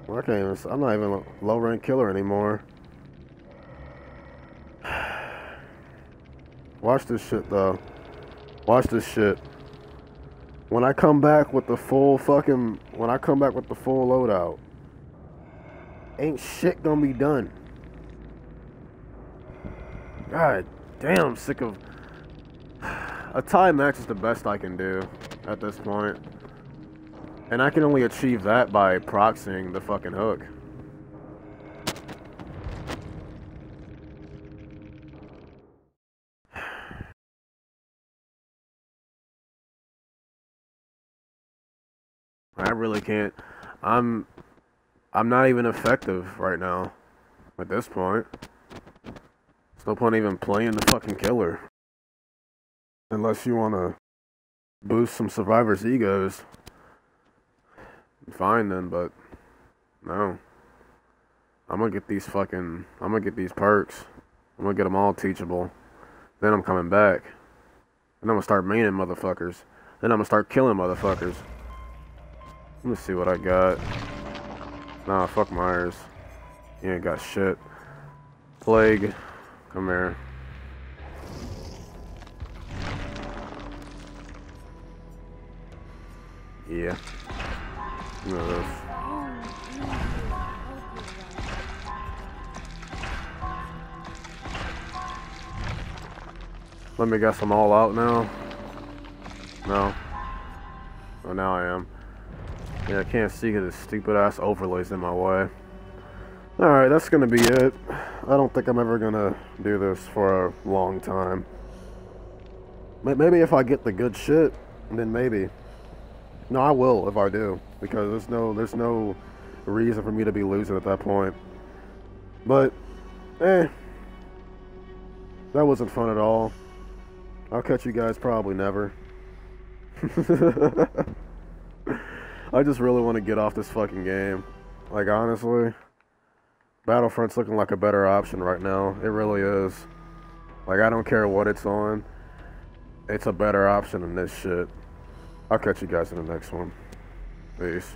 I can't even, I'm not even a low rank killer anymore. (sighs) Watch this shit though. Watch this shit. When I come back with the full fucking, when I come back with the full loadout. ain't shit gonna be done. God damn, sick of. (sighs) A tie match is the best I can do at this point. And I can only achieve that by proxying the fucking hook. (sighs) I really can't. I'm I'm not even effective right now at this point. There's no point even playing the fucking killer. Unless you want to boost some survivors' egos. Fine then, but no. I'm gonna get these fucking. I'm gonna get these perks. I'm gonna get them all teachable. Then I'm coming back. And I'm gonna start maining motherfuckers. Then I'm gonna start killing motherfuckers. Let me see what I got. Nah, fuck Myers. You ain't got shit. Plague. Come here. Yeah. Let me guess I'm all out now. No. Oh, now I am. Yeah, I can't see because this stupid ass overlays in my way. Alright, that's gonna be it. I don't think I'm ever gonna do this for a long time. Maybe if I get the good shit, then maybe. No, I will if I do, because there's no there's no reason for me to be losing at that point. But, eh, that wasn't fun at all. I'll catch you guys probably never. (laughs) I just really want to get off this fucking game. Like honestly, Battlefront's looking like a better option right now. It really is. Like I don't care what it's on. It's a better option than this shit. I'll catch you guys in the next one. Peace.